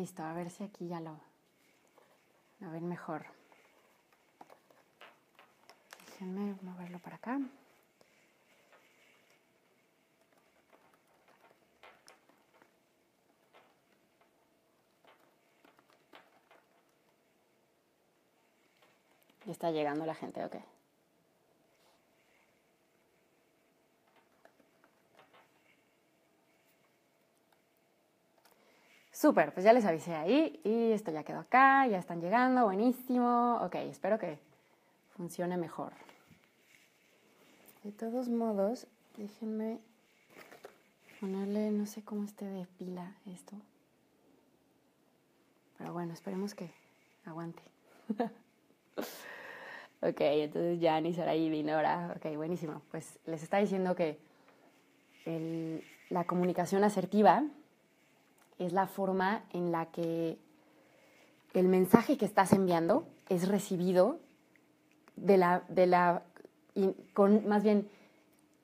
Listo, a ver si aquí ya lo, lo ven mejor. Déjenme moverlo para acá. Y está llegando la gente, ok. Súper, pues ya les avisé ahí y esto ya quedó acá, ya están llegando, buenísimo. Ok, espero que funcione mejor. De todos modos, déjenme ponerle, no sé cómo esté de pila esto. Pero bueno, esperemos que aguante. ok, entonces ya ni será ahí, Dinora. Ok, buenísimo. Pues les está diciendo que la comunicación asertiva es la forma en la que el mensaje que estás enviando es recibido de la, de la con, más bien,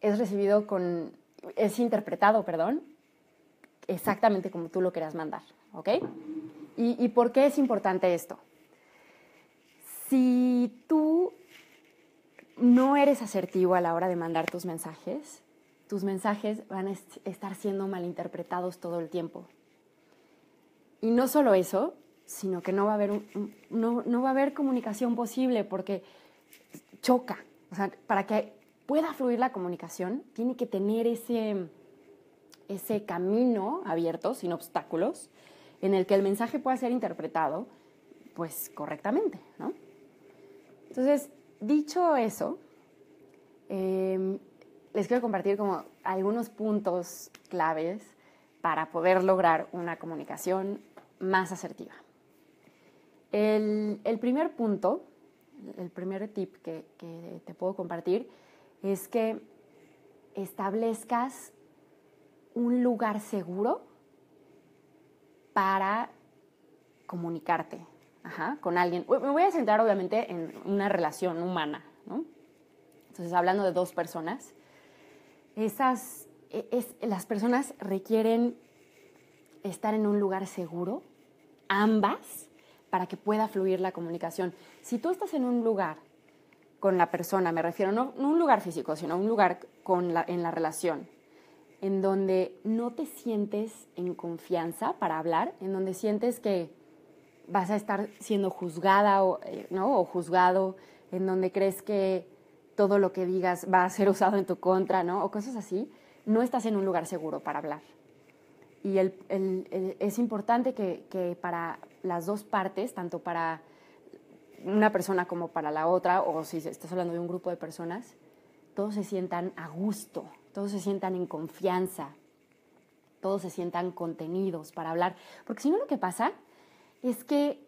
es recibido con, es interpretado, perdón, exactamente como tú lo quieras mandar, ¿ok? ¿Y, ¿Y por qué es importante esto? Si tú no eres asertivo a la hora de mandar tus mensajes, tus mensajes van a estar siendo malinterpretados todo el tiempo. Y no solo eso, sino que no va a haber, no, no va a haber comunicación posible porque choca. O sea, para que pueda fluir la comunicación, tiene que tener ese, ese camino abierto, sin obstáculos, en el que el mensaje pueda ser interpretado, pues, correctamente, ¿no? Entonces, dicho eso, em, les quiero compartir como algunos puntos claves para poder lograr una comunicación más asertiva. El, primer punto, el primer tip que, te puedo compartir es que establezcas un lugar seguro para comunicarte con alguien. Me voy a centrar obviamente en una relación humana, ¿no? Entonces, hablando de dos personas, esas, e, las personas requieren estar en un lugar seguro, ambas, para que pueda fluir la comunicación. Si tú estás en un lugar con la persona, me refiero no, no un lugar físico, sino un lugar con la, en la relación, en donde no te sientes en confianza para hablar, en donde sientes que vas a estar siendo juzgada o, eh, ¿no? o juzgado, en donde crees que todo lo que digas va a ser usado en tu contra, ¿no? o cosas así, no estás en un lugar seguro para hablar. Y es importante que, para las dos partes, tanto para una persona como para la otra, o si estás hablando de un grupo de personas, todos se sientan a gusto, todos se sientan en confianza, todos se sientan contenidos para hablar. Porque si no, lo que pasa es que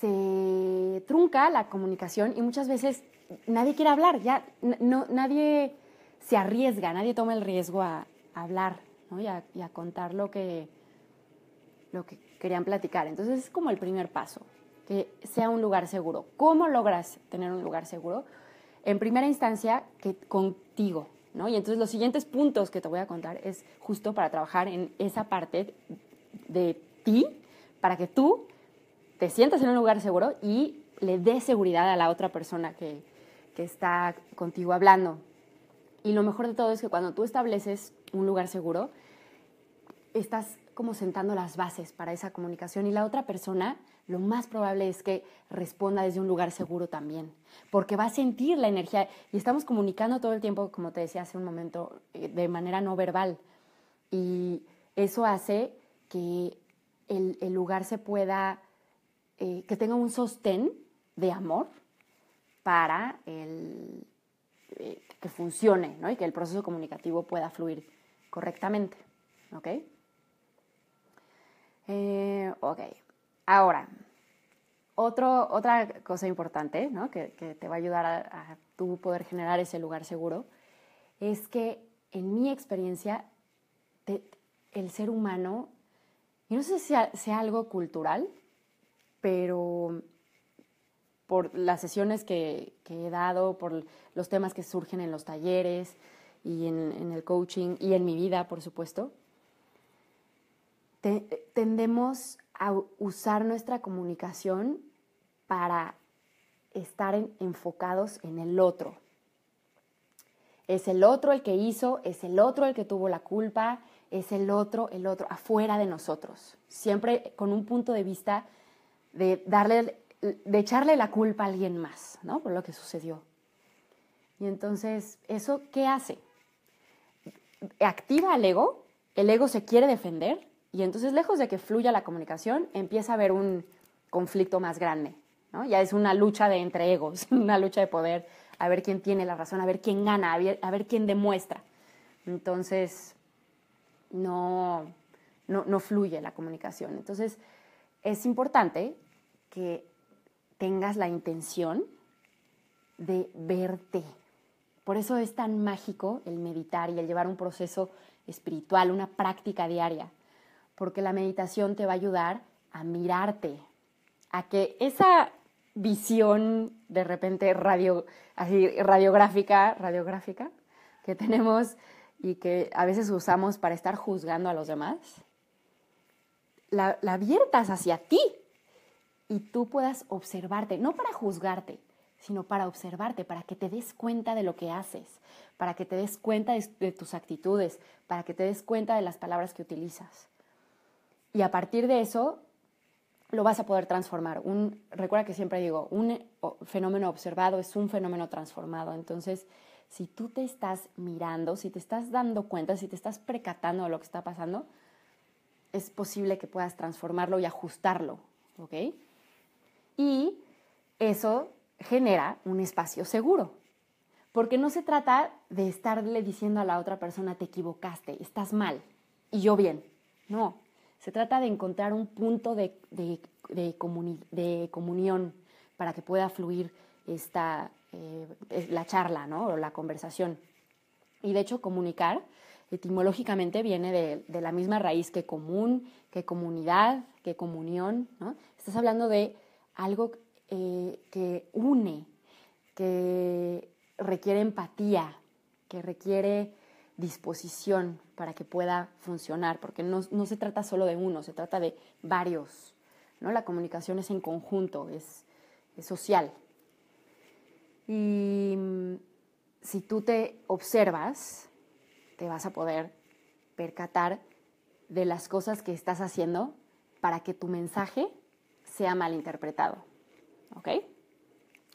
se trunca la comunicación y muchas veces nadie quiere hablar, ya nadie se arriesga, nadie toma el riesgo a hablar y, a, contar lo que, lo que querían platicar. Entonces es como el primer paso, que sea un lugar seguro. ¿Cómo logras tener un lugar seguro? En primera instancia, que contigo, ¿no? Y entonces los siguientes puntos que te voy a contar es justo para trabajar en esa parte de ti, para que tú te sientas en un lugar seguro y le des seguridad a la otra persona que, que está contigo hablando. Y lo mejor de todo es que cuando tú estableces un lugar seguro, estás como sentando las bases para esa comunicación y la otra persona lo más probable es que responda desde un lugar seguro también, porque va a sentir la energía y estamos comunicando todo el tiempo, como te decía hace un momento, eh, de manera no verbal y eso hace que el, lugar se pueda, eh, que tenga un sostén de amor para el, eh, que funcione ¿no? y que el proceso comunicativo pueda fluir correctamente. ¿Ok? Eh, ok, ahora, otro, otra cosa importante ¿no? que, te va a ayudar a, a tú poder generar ese lugar seguro es que en mi experiencia el ser humano, y no sé si sea, algo cultural, pero por las sesiones que, he dado, por los temas que surgen en los talleres y en, el coaching y en mi vida, por supuesto, tendemos a usar nuestra comunicación para estar enfocados en el otro. Es el otro el que hizo, es el otro el que tuvo la culpa, es el otro, el otro, afuera de nosotros. Siempre con un punto de vista de darle, de echarle la culpa a alguien más, ¿no? Por lo que sucedió. Y entonces, ¿eso qué hace? Activa al ego, el ego se quiere defender y entonces lejos de que fluya la comunicación, empieza a haber un conflicto más grande, ¿no? Ya es una lucha de entre egos, una lucha de poder, a ver quién tiene la razón, a ver quién gana, a ver, a ver quién demuestra. Entonces, no, no, no fluye la comunicación. Entonces, es importante que tengas la intención de verte. Por eso es tan mágico el meditar y el llevar un proceso espiritual, una práctica diaria, porque la meditación te va a ayudar a mirarte, a que esa visión de repente radio, así, radiográfica, radiográfica que tenemos y que a veces usamos para estar juzgando a los demás, la, abiertas hacia ti y tú puedas observarte, no para juzgarte, sino para observarte, para que te des cuenta de lo que haces, para que te des cuenta de, tus actitudes, para que te des cuenta de las palabras que utilizas. Y a partir de eso, lo vas a poder transformar. Un, recuerda que siempre digo, un fenómeno observado es un fenómeno transformado. Entonces, si tú te estás mirando, si te estás dando cuenta, si te estás precatando de lo que está pasando, es posible que puedas transformarlo y ajustarlo, ¿ok? Y eso genera un espacio seguro. Porque no se trata de estarle diciendo a la otra persona, te equivocaste, estás mal, y yo bien. No, se trata de encontrar un punto de, de, comunión para que pueda fluir esta, eh, la charla ¿no? o la conversación. Y de hecho, comunicar etimológicamente viene de, de, la misma raíz que común, que comunidad, que comunión. ¿no? Estás hablando de algo eh, que une, que requiere empatía, que requiere disposición para que pueda funcionar, porque no, se trata solo de uno, se trata de varios. ¿no? La comunicación es en conjunto, es, social. Y mm, si tú te observas, te vas a poder percatar de las cosas que estás haciendo para que tu mensaje sea mal interpretado. ¿ok?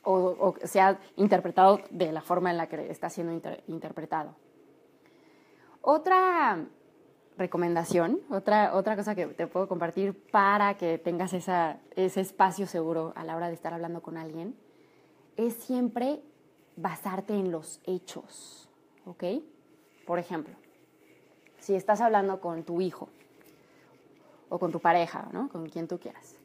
O, sea interpretado de la forma en la que está siendo interpretado. Otra recomendación, otra, otra cosa que te puedo compartir para que tengas esa, ese espacio seguro a la hora de estar hablando con alguien, es siempre basarte en los hechos, ¿ok? Por ejemplo, si estás hablando con tu hijo o con tu pareja, ¿no? Con quien tú quieras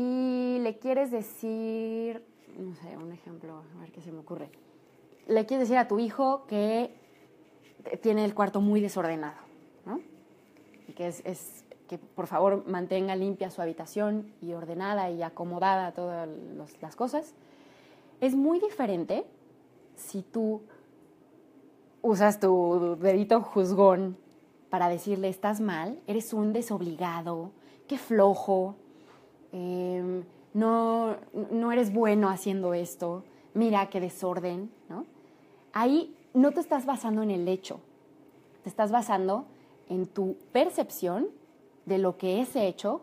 y le quieres decir, no sé, un ejemplo, a ver qué se me ocurre. Le quieres decir a tu hijo que tiene el cuarto muy desordenado, ¿no? Y que es, que por favor mantenga limpia su habitación y ordenada y acomodada todas las cosas. Es muy diferente si tú usas tu dedito juzgón para decirle estás mal, eres un desobligado, qué flojo, Em, no, no eres bueno haciendo esto, mira qué desorden, ¿no? Ahí no te estás basando en el hecho, te estás basando en tu percepción de lo que ese hecho,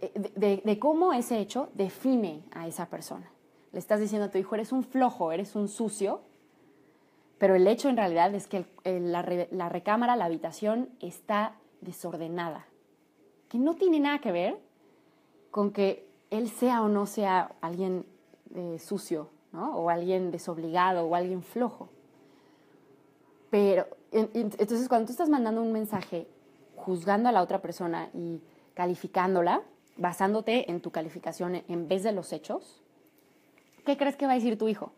eh, de, cómo ese hecho define a esa persona. Le estás diciendo a tu hijo, eres un flojo, eres un sucio, pero el hecho en realidad es que la, la recámara, la habitación está desordenada, que no tiene nada que ver con que él sea o no sea alguien eh, sucio, O alguien desobligado o alguien flojo. Pero entonces cuando tú estás mandando un mensaje juzgando a la otra persona y calificándola, basándote en tu calificación en vez de los hechos, ¿qué crees que va a decir tu hijo?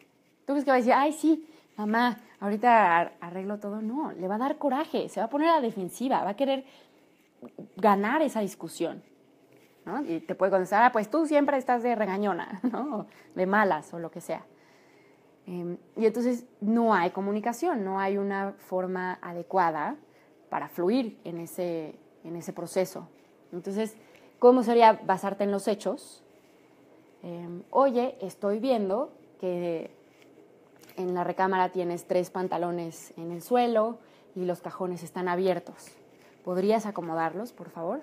¿Tú crees que va a decir, ay, sí, mamá, ahorita arreglo todo? No, le va a dar coraje, se va a poner a la defensiva, va a querer ganar esa discusión. Y te puede contestar, ah, pues tú siempre estás de regañona, ¿no? De malas o lo que sea. Em, y entonces no hay comunicación, no hay una forma adecuada para fluir en ese, en ese proceso. Entonces, ¿cómo sería basarte en los hechos? Em, oye, estoy viendo que en la recámara tienes tres pantalones en el suelo y los cajones están abiertos. ¿Podrías acomodarlos, por favor?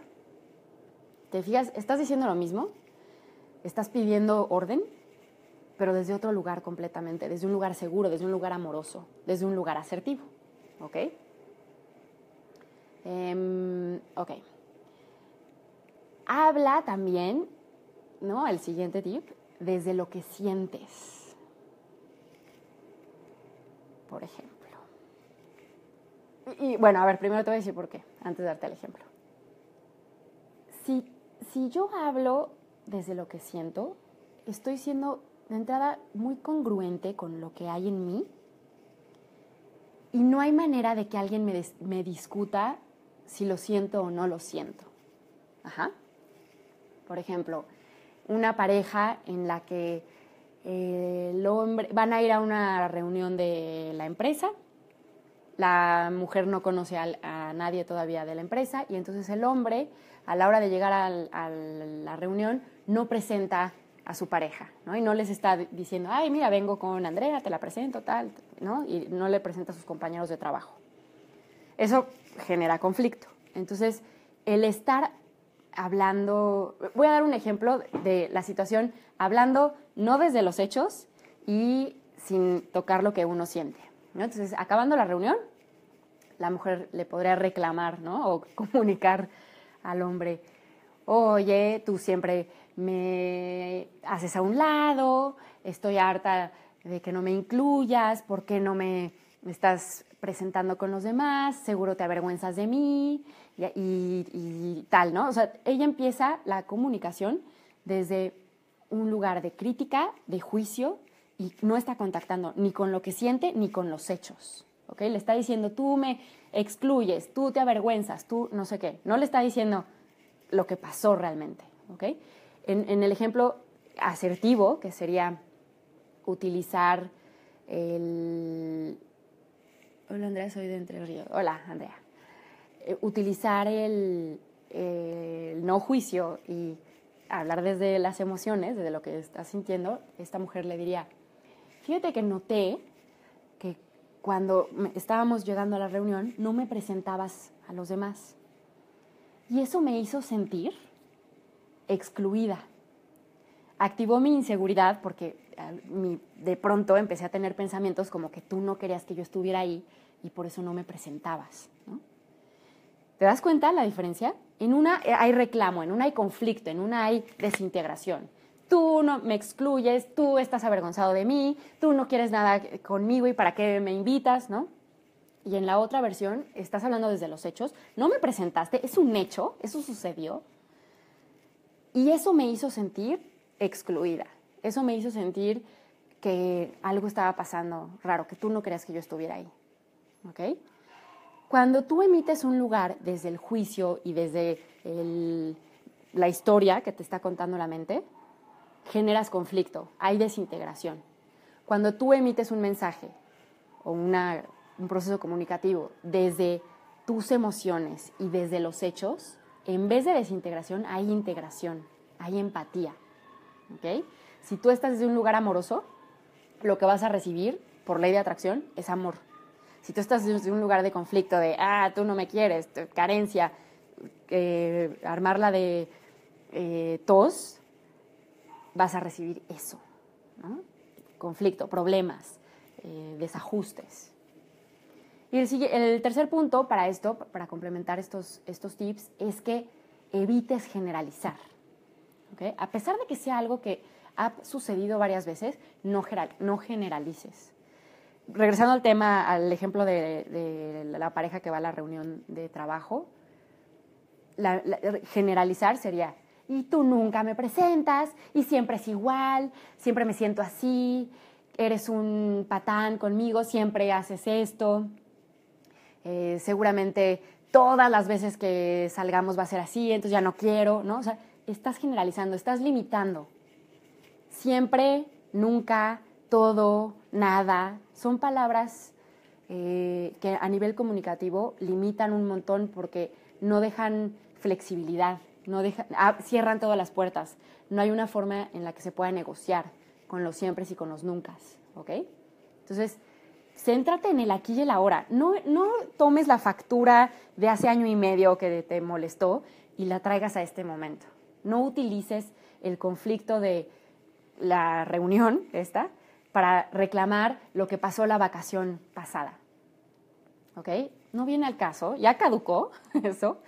¿Te fijas? ¿Estás diciendo lo mismo? ¿Estás pidiendo orden? Pero desde otro lugar completamente, desde un lugar seguro, desde un lugar amoroso, desde un lugar asertivo. ¿Ok? Em, ok. Habla también, ¿no? El siguiente tip, desde lo que sientes. Por ejemplo. Y, bueno, a ver, primero te voy a decir por qué, antes de darte el ejemplo. Si, si yo hablo desde lo que siento, estoy siendo de entrada muy congruente con lo que hay en mí y no hay manera de que alguien me, discuta si lo siento o no lo siento. Ajá. Por ejemplo, una pareja en la que eh, el hombre van a ir a una reunión de la empresa, la mujer no conoce a, nadie todavía de la empresa y entonces el hombre a la hora de llegar a la reunión no presenta a su pareja, ¿no? Y no les está diciendo, ay, mira, vengo con Andrea, te la presento, tal, ¿no? Y no le presenta a sus compañeros de trabajo. Eso genera conflicto. Entonces, el estar hablando, voy a dar un ejemplo de la situación, hablando no desde los hechos y sin tocar lo que uno siente. Entonces, acabando la reunión, la mujer le podría reclamar, ¿no? O comunicar al hombre, oye, tú siempre me haces a un lado, estoy harta de que no me incluyas, ¿por qué no me estás presentando con los demás? Seguro te avergüenzas de mí y, tal, ¿no? O sea, ella empieza la comunicación desde un lugar de crítica, de juicio, y no está contactando ni con lo que siente ni con los hechos. ¿Ok? Le está diciendo, tú me excluyes, tú te avergüenzas, tú no sé qué. No le está diciendo lo que pasó realmente, ¿ok? En, el ejemplo asertivo, que sería utilizar el... Hola Andrea, soy de Entre Ríos. Hola Andrea. Eh, utilizar el, no juicio y hablar desde las emociones, desde lo que estás sintiendo, esta mujer le diría, fíjate que noté cuando estábamos llegando a la reunión no me presentabas a los demás. Y eso me hizo sentir excluida. Activó mi inseguridad porque eh, de pronto empecé a tener pensamientos como que tú no querías que yo estuviera ahí y por eso no me presentabas. ¿Te das cuenta la diferencia? En una hay reclamo, en una hay conflicto, en una hay desintegración. Tú no me excluyes, tú estás avergonzado de mí, tú no quieres nada conmigo y para qué me invitas, ¿no? Y en la otra versión estás hablando desde los hechos, no me presentaste, es un hecho, eso sucedió, y eso me hizo sentir excluida. Eso me hizo sentir que algo estaba pasando raro, que tú no querías que yo estuviera ahí. ¿Ok? Cuando tú emites un lugar desde el juicio y desde la historia que te está contando la mente, generas conflicto, hay desintegración. Cuando tú emites un mensaje o un proceso comunicativo desde tus emociones y desde los hechos, en vez de desintegración, hay integración, hay empatía. ¿okay? Si tú estás desde un lugar amoroso, lo que vas a recibir por ley de atracción es amor. Si tú estás desde un lugar de conflicto, de, ah, tú no me quieres, carencia, eh, armarla de eh, tos, vas a recibir eso. Conflicto, problemas, eh, desajustes. Y el, tercer punto para esto, para complementar estos, estos tips, es que evites generalizar. A pesar de que sea algo que ha sucedido varias veces, no, no generalices. Regresando al tema, al ejemplo de, la pareja que va a la reunión de trabajo, generalizar sería, y tú nunca me presentas, y siempre es igual, siempre me siento así, eres un patán conmigo, siempre haces esto. Eh, seguramente todas las veces que salgamos va a ser así, entonces ya no quiero, ¿no? O sea, estás generalizando, estás limitando. Siempre, nunca, todo, nada, son palabras eh, que a nivel comunicativo limitan un montón porque no dejan flexibilidad, no deja, ah, cierran todas las puertas. No hay una forma en la que se pueda negociar con los siempre y con los nunca, ¿ok? Entonces, céntrate en el aquí y el ahora. No, no tomes la factura de hace año y medio que te molestó y la traigas a este momento. No utilices el conflicto de la reunión esta para reclamar lo que pasó la vacación pasada. ¿Ok? No viene al caso, ya caducó eso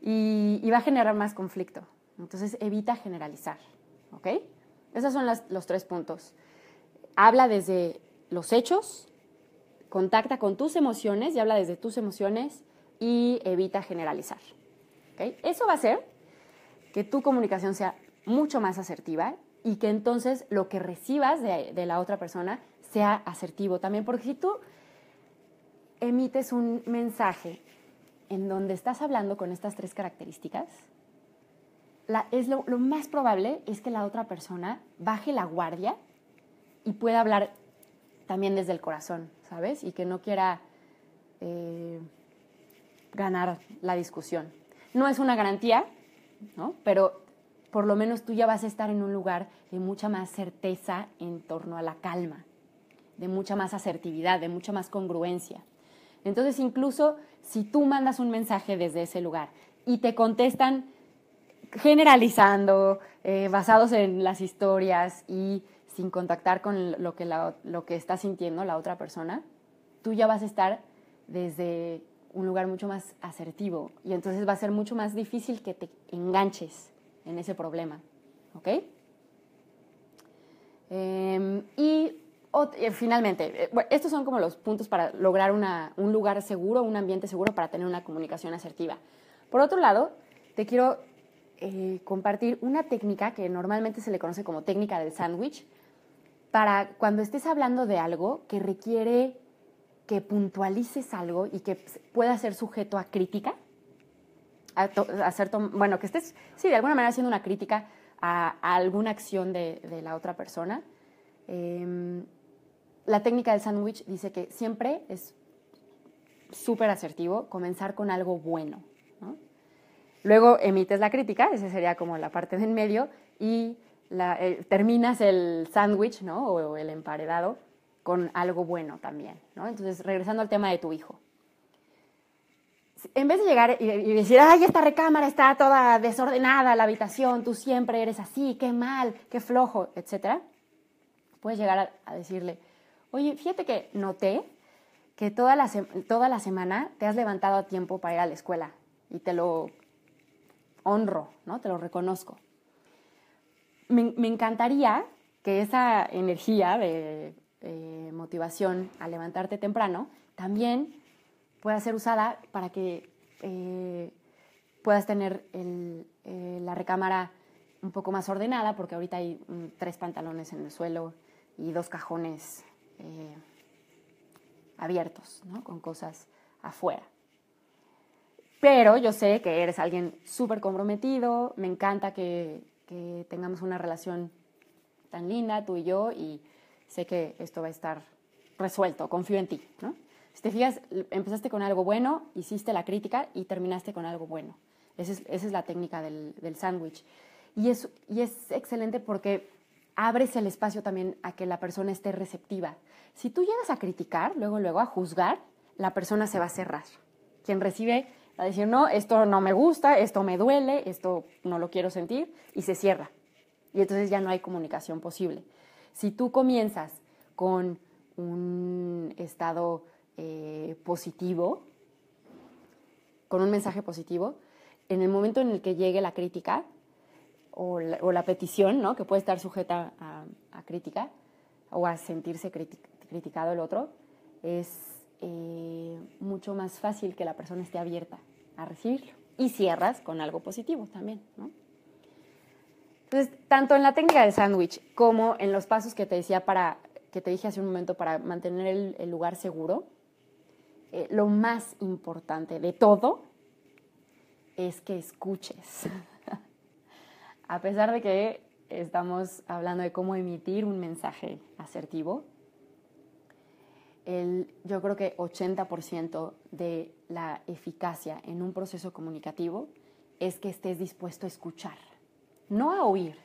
y, va a generar más conflicto. Entonces evita generalizar. ¿Ok? Esos son los tres puntos. Habla desde los hechos, contacta con tus emociones y habla desde tus emociones y evita generalizar. ¿Ok? Eso va a hacer que tu comunicación sea mucho más asertiva y que entonces lo que recibas de, de, la otra persona sea asertivo también, porque si tú emites un mensaje en donde estás hablando con estas tres características, es lo, lo, más probable es que la otra persona baje la guardia y pueda hablar también desde el corazón, ¿sabes? Y que no quiera eh, ganar la discusión. No es una garantía, ¿no? Pero por lo menos tú ya vas a estar en un lugar de mucha más certeza en torno a la calma, de mucha más asertividad, de mucha más congruencia. Entonces, incluso si tú mandas un mensaje desde ese lugar y te contestan generalizando, eh, basados en las historias y sin contactar con lo que, lo que está sintiendo la otra persona, tú ya vas a estar desde un lugar mucho más asertivo y entonces va a ser mucho más difícil que te enganches en ese problema. ¿Ok? Em, y eh, finalmente, eh, estos son como los puntos para lograr un lugar seguro, un ambiente seguro para tener una comunicación asertiva. Por otro lado, te quiero eh, compartir una técnica que normalmente se le conoce como técnica del sándwich para cuando estés hablando de algo que requiere que puntualices algo y que pueda ser sujeto a crítica, hacer, bueno, que estés, sí, de alguna manera haciendo una crítica a, alguna acción de, la otra persona. Em, la técnica del sándwich dice que siempre es súper asertivo comenzar con algo bueno. Luego emites la crítica, esa sería como la parte del medio, y eh, terminas el sándwich ¿no? o, el emparedado con algo bueno también. Entonces, regresando al tema de tu hijo en vez de llegar y, decir, ay, esta recámara está toda desordenada, la habitación, tú siempre eres así, qué mal, qué flojo, etc., puedes llegar a, decirle, oye, fíjate que noté que toda la, toda la semana te has levantado a tiempo para ir a la escuela y te lo honro, ¿no? Te lo reconozco. Me, encantaría que esa energía de motivación a levantarte temprano también pueda ser usada para que eh, puedas tener eh, la recámara un poco más ordenada, porque ahorita hay mm, tres pantalones en el suelo y dos cajones eh, abiertos, ¿no? con cosas afuera. Pero yo sé que eres alguien súper comprometido, me encanta que, tengamos una relación tan linda, tú y yo, y sé que esto va a estar resuelto, confío en ti, ¿no? Si te fijas, empezaste con algo bueno, hiciste la crítica y terminaste con algo bueno. Esa es, la técnica del, sándwich. Y es, y es excelente porque abres el espacio también a que la persona esté receptiva. Si tú llegas a criticar, luego, luego a juzgar, la persona se va a cerrar. Quien recibe va a decir, no, esto no me gusta, esto me duele, esto no lo quiero sentir, y se cierra. Y entonces ya no hay comunicación posible. Si tú comienzas con un estado eh, positivo, con un mensaje positivo, en el momento en el que llegue la crítica o la, petición, ¿no? que puede estar sujeta a, crítica o a sentirse criticado el otro, es eh, mucho más fácil que la persona esté abierta a recibirlo. Y cierras con algo positivo también. Entonces, tanto en la técnica del sándwich como en los pasos que te decía para, que te dije hace un momento para mantener el lugar seguro, eh, lo más importante de todo es que escuches. A pesar de que estamos hablando de cómo emitir un mensaje asertivo, el, yo creo que 80% de la eficacia en un proceso comunicativo es que estés dispuesto a escuchar, no a oír.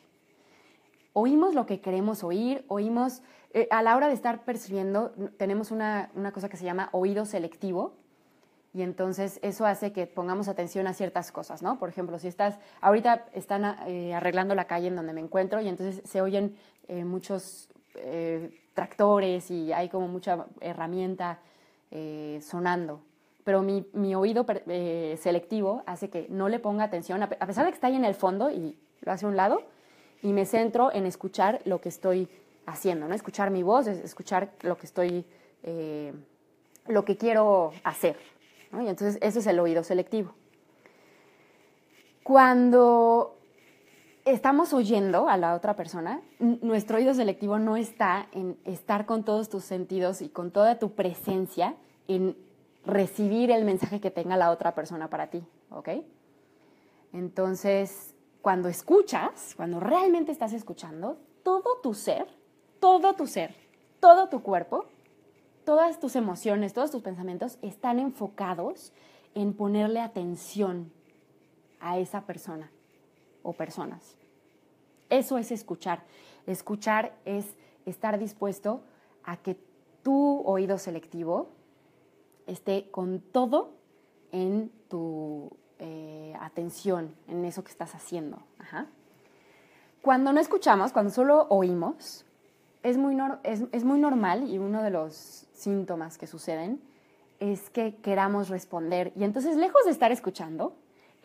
Oímos lo que queremos oír, oímos, eh, a la hora de estar percibiendo, tenemos una, una cosa que se llama oído selectivo, y entonces eso hace que pongamos atención a ciertas cosas, ¿no? Por ejemplo, si estás, ahorita están eh, arreglando la calle en donde me encuentro y entonces se oyen eh, muchos eh, tractores y hay como mucha herramienta sonando. Pero mi, mi oído selectivo hace que no le ponga atención, a pesar de que está ahí en el fondo y lo hace a un lado, y me centro en escuchar lo que estoy haciendo, ¿no? Escuchar mi voz, escuchar lo que estoy, lo que quiero hacer, entonces eso es el oído selectivo. Cuando estamos oyendo a la otra persona, nuestro oído selectivo no está en estar con todos tus sentidos y con toda tu presencia en recibir el mensaje que tenga la otra persona para ti, ¿ok? Entonces, cuando escuchas, cuando realmente estás escuchando, todo tu ser, todo tu ser, todo tu cuerpo todas tus emociones, todos tus pensamientos están enfocados en ponerle atención a esa persona o personas. Eso es escuchar. Escuchar es estar dispuesto a que tu oído selectivo esté con todo en tu eh, atención, en eso que estás haciendo. Cuando no escuchamos, cuando solo oímos, es muy, es, muy normal y uno de los síntomas que suceden es que queramos responder. Y entonces, lejos de estar escuchando,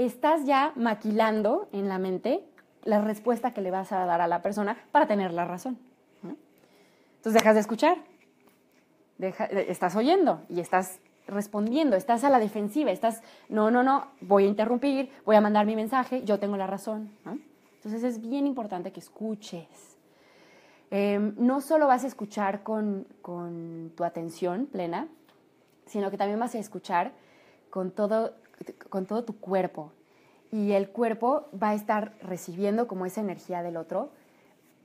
estás ya maquilando en la mente la respuesta que le vas a dar a la persona para tener la razón. Entonces dejas de escuchar, estás oyendo y estás respondiendo, estás a la defensiva, estás, no, no, no, voy a interrumpir, voy a mandar mi mensaje, yo tengo la razón. Entonces es bien importante que escuches Em, no solo vas a escuchar con, tu atención plena, sino que también vas a escuchar con todo, con todo tu cuerpo. Y el cuerpo va a estar recibiendo como esa energía del otro,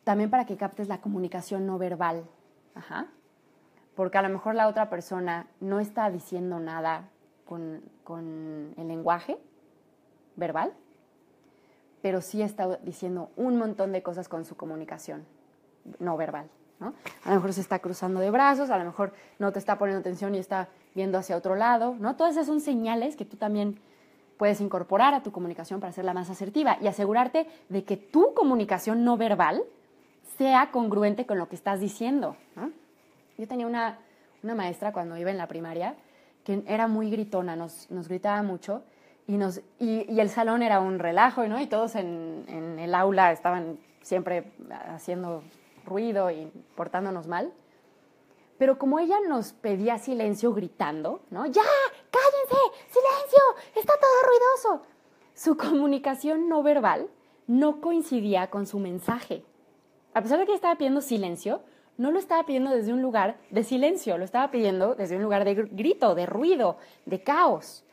también para que captes la comunicación no verbal. Porque a lo mejor la otra persona no está diciendo nada con, con el lenguaje verbal, pero sí está diciendo un montón de cosas con su comunicación no verbal. ¿no? A lo mejor se está cruzando de brazos, a lo mejor no te está poniendo atención y está viendo hacia otro lado. ¿no? Todas esas son señales que tú también puedes incorporar a tu comunicación para hacerla más asertiva y asegurarte de que tu comunicación no verbal sea congruente con lo que estás diciendo. Yo tenía una, maestra cuando iba en la primaria que era muy gritona, nos, gritaba mucho y, nos, y, el salón era un relajo ¿no? y todos en, en el aula estaban siempre haciendo ruido y portándonos mal. Pero como ella nos pedía silencio gritando, ¿no? ¡Ya! ¡Cállense! ¡Silencio! ¡Está todo ruidoso! Su comunicación no verbal no coincidía con su mensaje. A pesar de que estaba pidiendo silencio, no lo estaba pidiendo desde un lugar de silencio, lo estaba pidiendo desde un lugar de grito, de ruido, de caos.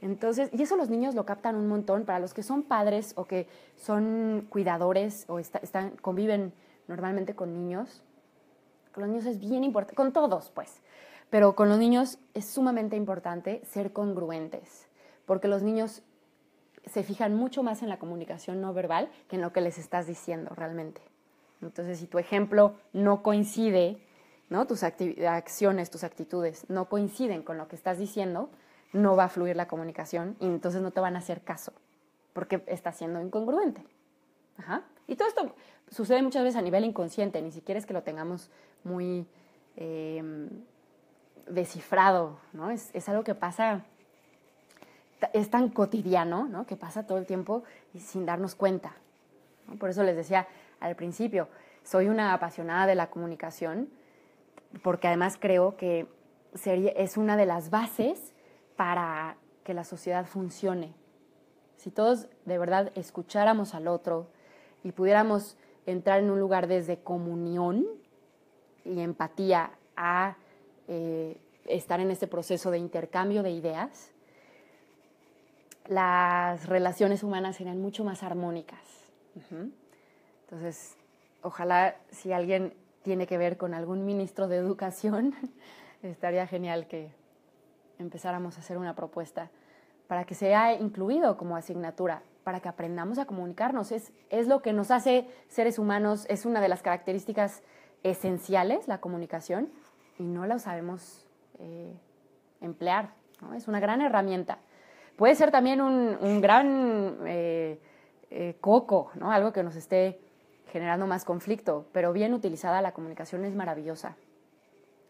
Entonces, y eso los niños lo captan un montón. Para los que son padres o que son cuidadores o están, conviven normalmente con niños. Con los niños es bien importante, con todos pues, pero con los niños es sumamente importante ser congruentes, porque los niños se fijan mucho más en la comunicación no verbal que en lo que les estás diciendo realmente. Entonces, si tu ejemplo no coincide, ¿no? tus acciones, tus actitudes no coinciden con lo que estás diciendo, no va a fluir la comunicación y entonces no te van a hacer caso, porque está siendo incongruente. Ajá. Y todo esto sucede muchas veces a nivel inconsciente, ni siquiera es que lo tengamos muy em, descifrado, ¿no? Es, algo que pasa, es tan cotidiano, ¿no? Que pasa todo el tiempo y sin darnos cuenta. Por eso les decía al principio, soy una apasionada de la comunicación, porque además creo que sería, es una de las bases para que la sociedad funcione. Si todos de verdad escucháramos al otro, y pudiéramos entrar en un lugar desde comunión y empatía a eh, estar en este proceso de intercambio de ideas, las relaciones humanas serían mucho más armónicas. Entonces, ojalá si alguien tiene que ver con algún ministro de educación, estaría genial que empezáramos a hacer una propuesta para que sea incluido como asignatura para que aprendamos a comunicarnos. Es, es lo que nos hace seres humanos, es una de las características esenciales, la comunicación, y no la sabemos eh, emplear. Es una gran herramienta. Puede ser también un, gran eh, eh, coco, ¿no? algo que nos esté generando más conflicto, pero bien utilizada la comunicación es maravillosa.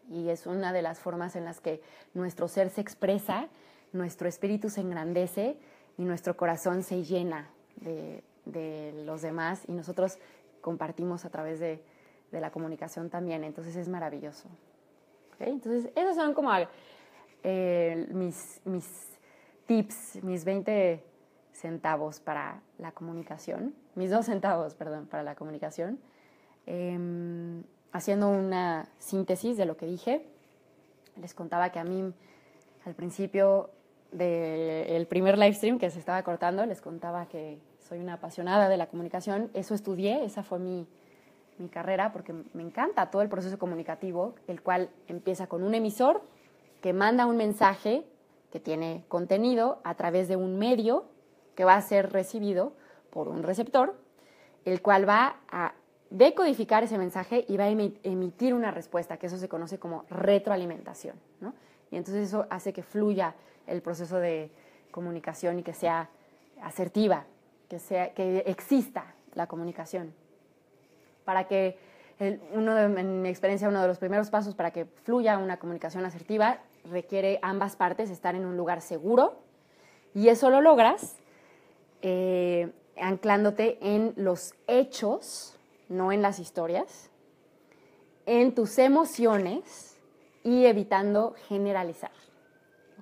Y es una de las formas en las que nuestro ser se expresa, nuestro espíritu se engrandece y nuestro corazón se llena de, los demás y nosotros compartimos a través de, la comunicación también. Entonces es maravilloso. Entonces, esos son como eh, mis, mis tips, mis 20 centavos para la comunicación, mis dos centavos, perdón, para la comunicación, em, haciendo una síntesis de lo que dije. Les contaba que a mí al principio del primer live stream que se estaba cortando, les contaba que soy una apasionada de la comunicación, eso estudié, esa fue mi, mi carrera, porque me encanta todo el proceso comunicativo, el cual empieza con un emisor que manda un mensaje que tiene contenido a través de un medio que va a ser recibido por un receptor, el cual va a decodificar ese mensaje y va a emitir una respuesta, que eso se conoce como retroalimentación. ¿no? Y entonces eso hace que fluya el proceso de comunicación y que sea asertiva, que, sea, que exista la comunicación. Para que, uno en mi experiencia, uno de los primeros pasos para que fluya una comunicación asertiva requiere ambas partes estar en un lugar seguro y eso lo logras eh, anclándote en los hechos, no en las historias, en tus emociones y evitando generalizar.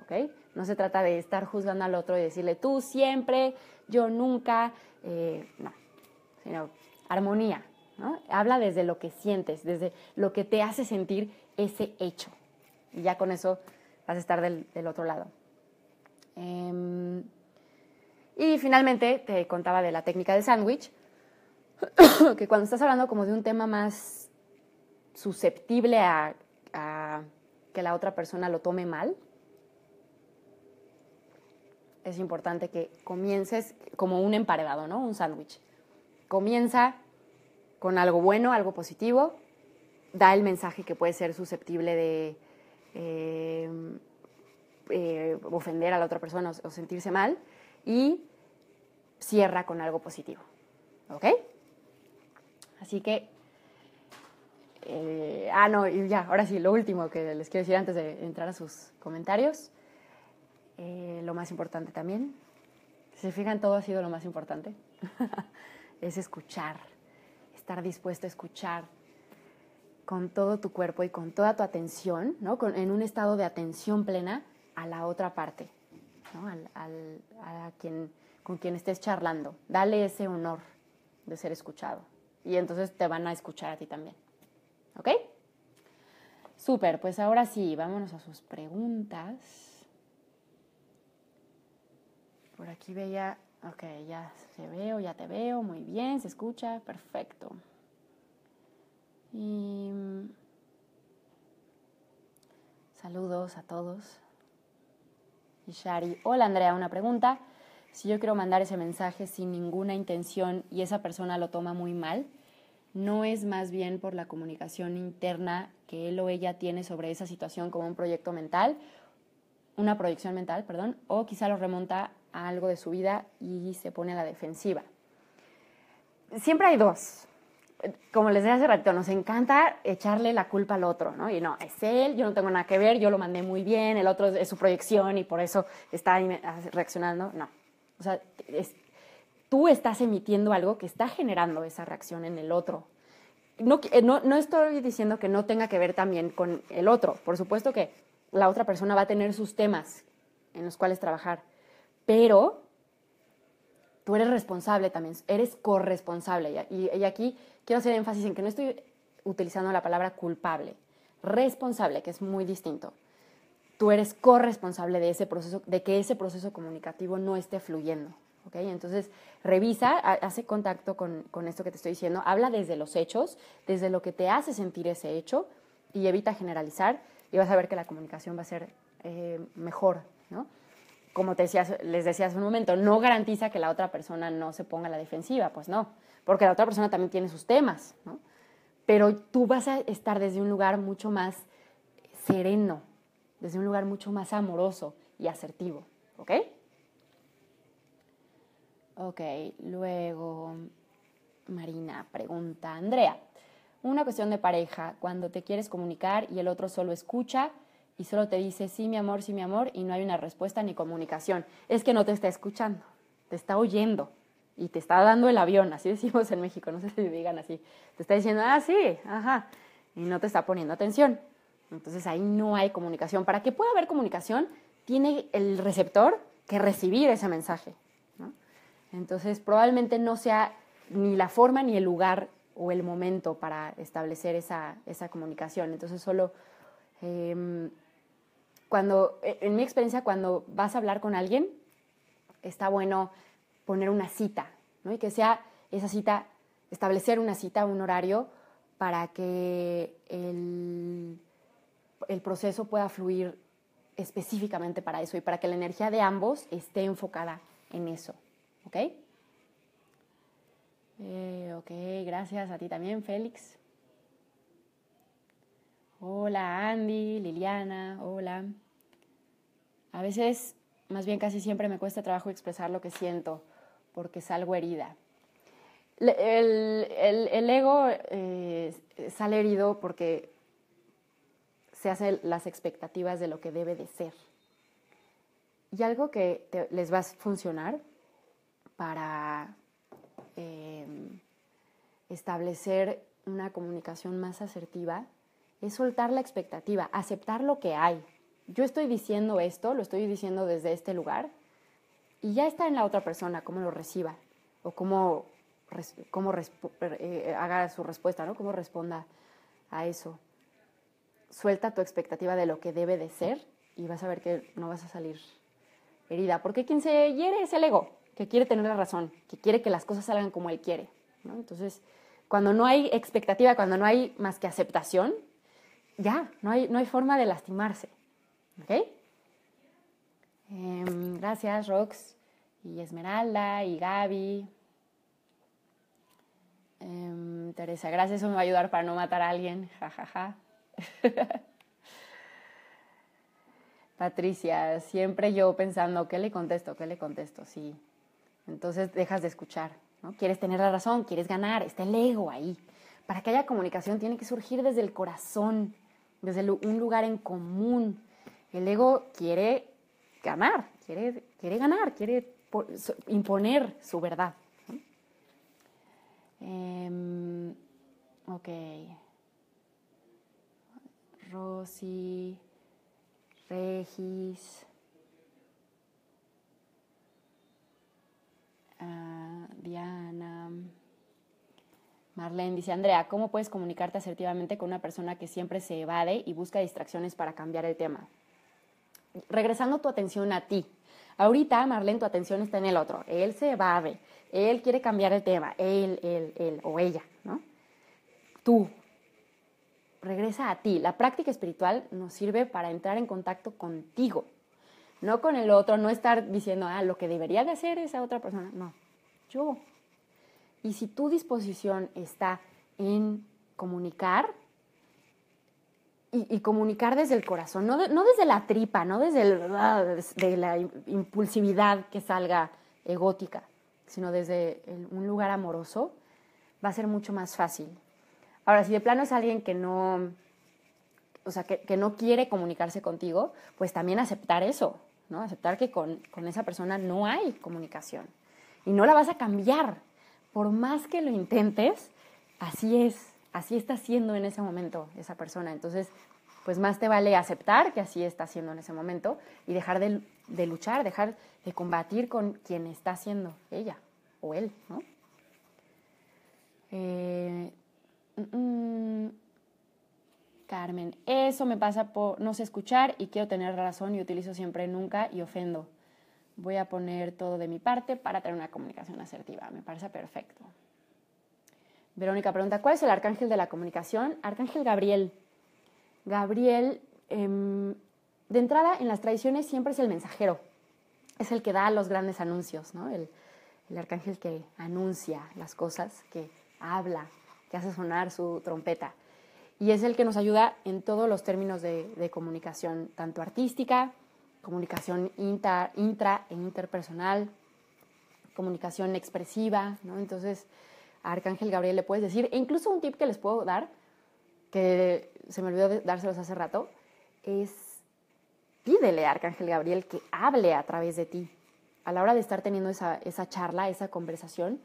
¿ok? No se trata de estar juzgando al otro y decirle tú siempre, yo nunca, eh, no, sino armonía. ¿No? Habla desde lo que sientes, desde lo que te hace sentir ese hecho. Y ya con eso vas a estar del, otro lado. Em, y finalmente te contaba de la técnica de sándwich, que cuando estás hablando como de un tema más susceptible a, que la otra persona lo tome mal, es importante que comiences como un emparedado, ¿no? Un sándwich. Comienza con algo bueno, algo positivo, da el mensaje que puede ser susceptible de eh, eh, ofender a la otra persona o, sentirse mal y cierra con algo positivo. ¿Ok? Así que, eh, ah, no, y ya, ahora sí, lo último que les quiero decir antes de entrar a sus comentarios, lo más importante también, si se fijan, todo ha sido lo más importante, es escuchar, estar dispuesto a escuchar, con todo tu cuerpo y con toda tu atención, ¿no? en un estado de atención plena a la otra parte, ¿no? a quien, con quien estés charlando. Dale ese honor de ser escuchado. Y entonces te van a escuchar a ti también. ¿Ok? Súper, pues ahora sí, vámonos a sus preguntas. Por aquí veía, ok, ya se veo, ya te veo, muy bien, se escucha, perfecto. Y saludos a todos. Y Shari, hola Andrea, una pregunta. Si yo quiero mandar ese mensaje sin ninguna intención y esa persona lo toma muy mal, ¿no es más bien por la comunicación interna que él o ella tiene sobre esa situación como un proyecto mental, una proyección mental, perdón, o quizá lo remonta algo de su vida y se pone a la defensiva? Siempre hay dos como les decía hace ratito, nos encanta echarle la culpa al otro, ¿no? Y no, es él, yo no tengo nada que ver, yo lo mandé muy bien, el otro es su proyección y por eso está ahí reaccionando. No. O sea, tú estás emitiendo algo que está generando esa reacción en el otro. No, eh, no, no estoy diciendo que no tenga que ver también con el otro. Por supuesto que la otra persona va a tener sus temas en los cuales trabajar, pero tú eres responsable también, eres corresponsable. Y, y aquí quiero hacer énfasis en que no estoy utilizando la palabra culpable, responsable, que es muy distinto. Tú eres corresponsable de ese proceso, de que ese proceso comunicativo no esté fluyendo. ¿okay? Entonces, revisa, hace contacto con, con, esto que te estoy diciendo, habla desde los hechos, desde lo que te hace sentir ese hecho y evita generalizar y vas a ver que la comunicación va a ser eh, mejor, ¿no? Como te decía, les decía hace un momento, no garantiza que la otra persona no se ponga a la defensiva, pues no, porque la otra persona también tiene sus temas, ¿no? Pero tú vas a estar desde un lugar mucho más sereno, desde un lugar mucho más amoroso y asertivo, ¿ok? Ok, luego Marina pregunta, Andrea, una cuestión de pareja, cuando te quieres comunicar y el otro solo escucha y solo te dice sí, mi amor, sí, mi amor, y no hay una respuesta ni comunicación. Es que no te está escuchando, te está oyendo y te está dando el avión, así decimos en México, no sé si digan así. Te está diciendo, ah, sí, ajá, y no te está poniendo atención. Entonces ahí no hay comunicación. Para que pueda haber comunicación, tiene el receptor que recibir ese mensaje. Entonces probablemente no sea ni la forma ni el lugar o el momento para establecer esa, comunicación. Entonces solo em, cuando, e, en mi experiencia, cuando vas a hablar con alguien, está bueno poner una cita, ¿no? Y que sea esa cita, establecer una cita, un horario, para que el, el proceso pueda fluir específicamente para eso y para que la energía de ambos esté enfocada en eso. ¿Ok? Eh, ok, gracias a ti también, Félix. Hola, Andy, Liliana, hola. A veces, más bien casi siempre me cuesta trabajo expresar lo que siento porque salgo herida. El, ego eh, sale herido porque se hacen las expectativas de lo que debe de ser. Y algo que les va a funcionar para em, establecer una comunicación más asertiva es soltar la expectativa, aceptar lo que hay. Yo estoy diciendo esto, lo estoy diciendo desde este lugar, y ya está en la otra persona cómo lo reciba o cómo, cómo eh, haga su respuesta, ¿no? Cómo responda a eso. Suelta tu expectativa de lo que debe de ser y vas a ver que no vas a salir herida. Porque quien se hiere es el ego, que quiere tener la razón, que quiere que las cosas salgan como él quiere. Entonces, cuando no hay expectativa, cuando no hay más que aceptación, ya, no hay, no hay forma de lastimarse. ¿Ok? Em, gracias, Rox, y Esmeralda, y Gaby. Em, Teresa, gracias, eso me va a ayudar para no matar a alguien. Ja, ja, ja. Patricia, siempre yo pensando, ¿qué le contesto? ¿Qué le contesto? Sí. Entonces dejas de escuchar, ¿no? Quieres tener la razón, quieres ganar, está el ego ahí. Para que haya comunicación tiene que surgir desde el corazón, desde un lugar en común. El ego quiere ganar, quiere, quiere ganar, quiere imponer su verdad. Em, ok. Rosy, Regis, ah, Diana. Marlene dice, Andrea, ¿cómo puedes comunicarte asertivamente con una persona que siempre se evade y busca distracciones para cambiar el tema? regresando tu atención a ti. Ahorita, Marlene, tu atención está en el otro. Él se evade, él quiere cambiar el tema, él, él, él o ella, ¿no? Tú, regresa a ti. La práctica espiritual nos sirve para entrar en contacto contigo, no con el otro, no estar diciendo, ah, lo que debería de hacer esa otra persona. No, yo. Y si tu disposición está en comunicar, y, comunicar desde el corazón, no, no, desde la tripa, no desde ah, la impulsividad que salga egótica, sino desde un lugar amoroso, va a ser mucho más fácil. Ahora, si de plano es alguien que no, o sea, que, que no quiere comunicarse contigo, pues también aceptar eso, ¿no? Aceptar que con, con esa persona no hay comunicación y no la vas a cambiar. Por más que lo intentes, así es, así está siendo en ese momento esa persona. Entonces, pues más te vale aceptar que así está siendo en ese momento y dejar de, luchar, dejar de combatir con quien está siendo ella o él, ¿no? Eh, mm, mm, Carmen, eso me pasa por no sé escuchar y quiero tener razón y utilizo siempre nunca y ofendo. Voy a poner todo de mi parte para tener una comunicación asertiva. Me parece perfecto. Verónica pregunta, ¿cuál es el arcángel de la comunicación? Arcángel Gabriel. Gabriel, em, de entrada en las tradiciones siempre es el mensajero. es el que da los grandes anuncios, ¿no? El, arcángel que anuncia las cosas, que habla, que hace sonar su trompeta. Y es el que nos ayuda en todos los términos de, comunicación, tanto artística, comunicación intra, intra e interpersonal, comunicación expresiva, ¿no? Entonces, a Arcángel Gabriel le puedes decir, e incluso un tip que les puedo dar, que se me olvidó dárselos hace rato, es pídele a Arcángel Gabriel que hable a través de ti. A la hora de estar teniendo esa, esa charla, esa conversación,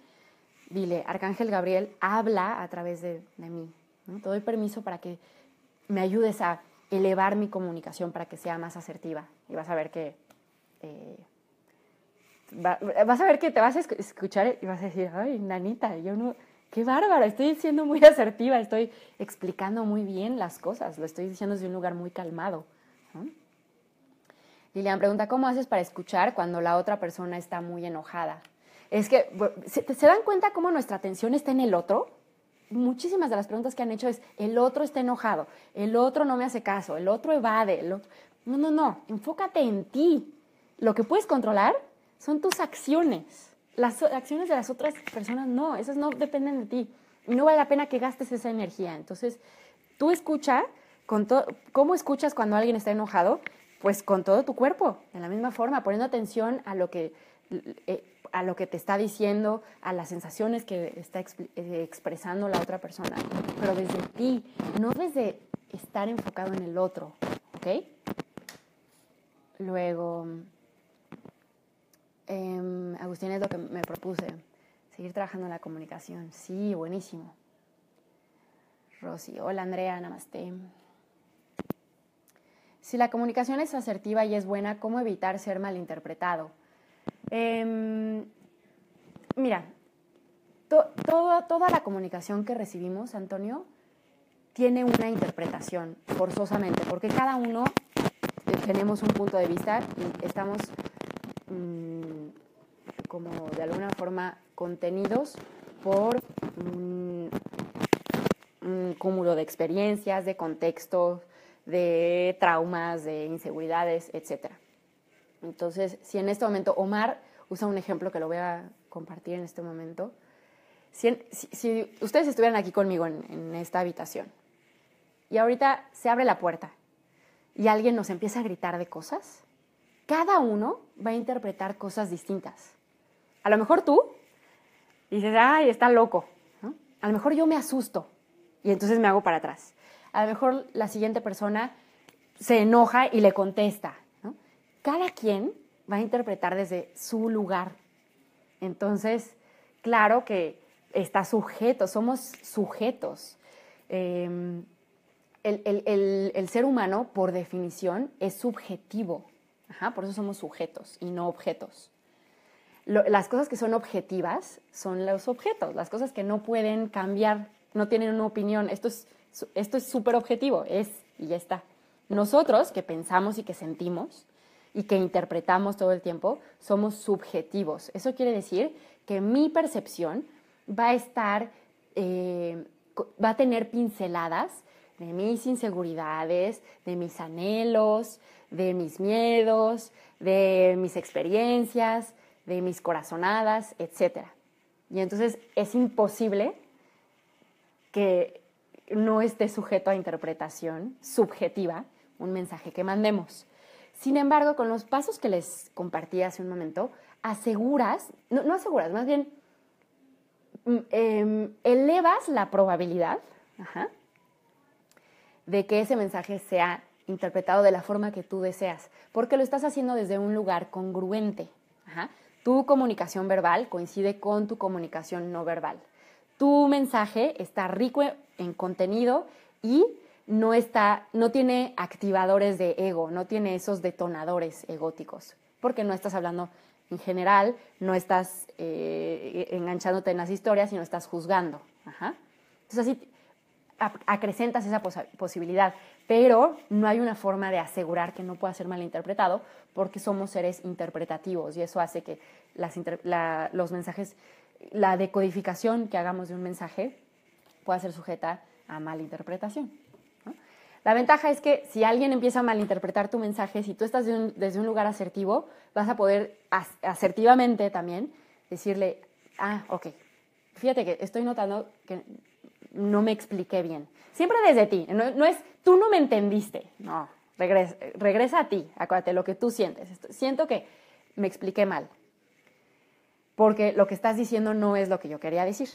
dile, Arcángel Gabriel, habla a través de, mí. Te doy permiso para que me ayudes a elevar mi comunicación para que sea más asertiva. Y vas a ver que... Eh, vas a ver que te vas a escuchar y vas a decir, ay, nanita, yo no... Qué bárbara, estoy siendo muy asertiva, estoy explicando muy bien las cosas, lo estoy diciendo desde un lugar muy calmado. Lilian pregunta, ¿cómo haces para escuchar cuando la otra persona está muy enojada? Es que, ¿se, ¿se dan cuenta cómo nuestra atención está en el otro? Muchísimas de las preguntas que han hecho es, el otro está enojado, el otro no me hace caso, el otro evade, el otro... No, no, no, enfócate en ti. Lo que puedes controlar son tus acciones. Las acciones de las otras personas no, esas no dependen de ti. No vale la pena que gastes esa energía. Entonces, tú escucha, con ¿cómo escuchas cuando alguien está enojado? Pues con todo tu cuerpo, de la misma forma, poniendo atención a lo que, eh, a lo que te está diciendo, a las sensaciones que está eh, expresando la otra persona, pero desde ti, no desde estar enfocado en el otro, ¿ok? Luego, eh, Agustín es lo que me propuse, seguir trabajando en la comunicación. Sí, buenísimo. Rosy, hola Andrea, namaste. Si la comunicación es asertiva y es buena, ¿cómo evitar ser malinterpretado? Em, mira, toda la comunicación que recibimos, Antonio, tiene una interpretación, forzosamente, porque cada uno tenemos un punto de vista y estamos Mm, como de alguna forma contenidos por un, cúmulo de experiencias, de contextos, de traumas, de inseguridades, etc. Entonces, si en este momento Omar usa un ejemplo que lo voy a compartir en este momento, si, ustedes estuvieran aquí conmigo en esta habitación y ahorita se abre la puerta y alguien nos empieza a gritar de cosas, cada uno va a interpretar cosas distintas. A lo mejor tú dices, ay, está loco. A lo mejor yo me asusto y entonces me hago para atrás. A lo mejor la siguiente persona se enoja y le contesta. Cada quien va a interpretar desde su lugar. Entonces, claro que está sujeto, somos sujetos. Em, el ser humano, por definición, es subjetivo por eso somos sujetos y no objetos. las cosas que son objetivas son los objetos, las cosas que no pueden cambiar, no tienen una opinión. Esto es esto es súper objetivo, es y ya está. Nosotros que pensamos y que sentimos y que interpretamos todo el tiempo, somos subjetivos. Eso quiere decir que mi percepción va a estar, eh, va a tener pinceladas de mis inseguridades, de mis anhelos, de mis miedos, de mis experiencias, de mis corazonadas, etc. Y entonces es imposible que no esté sujeto a interpretación subjetiva un mensaje que mandemos. Sin embargo, con los pasos que les compartí hace un momento, aseguras, no, aseguras, más bien mm, em, elevas la probabilidad de que ese mensaje sea interpretado de la forma que tú deseas, porque lo estás haciendo desde un lugar congruente. Tu comunicación verbal coincide con tu comunicación no verbal. Tu mensaje está rico en contenido y no, está, no tiene activadores de ego, no tiene esos detonadores egóticos, porque no estás hablando en general, no estás eh, enganchándote en las historias, sino estás juzgando. Entonces así acrecentas esa posibilidad, pero no hay una forma de asegurar que no pueda ser malinterpretado porque somos seres interpretativos y eso hace que los mensajes, la decodificación que hagamos de un mensaje pueda ser sujeta a malinterpretación. La ventaja es que si alguien empieza a malinterpretar tu mensaje, si tú estás desde un lugar asertivo, vas a poder asertivamente también decirle, ah, ok, fíjate que estoy notando que no me expliqué bien. Siempre desde ti, no, es, tú no me entendiste, no, regresa, a ti, acuérdate lo que tú sientes. Siento que me expliqué mal, porque lo que estás diciendo no es lo que yo quería decir,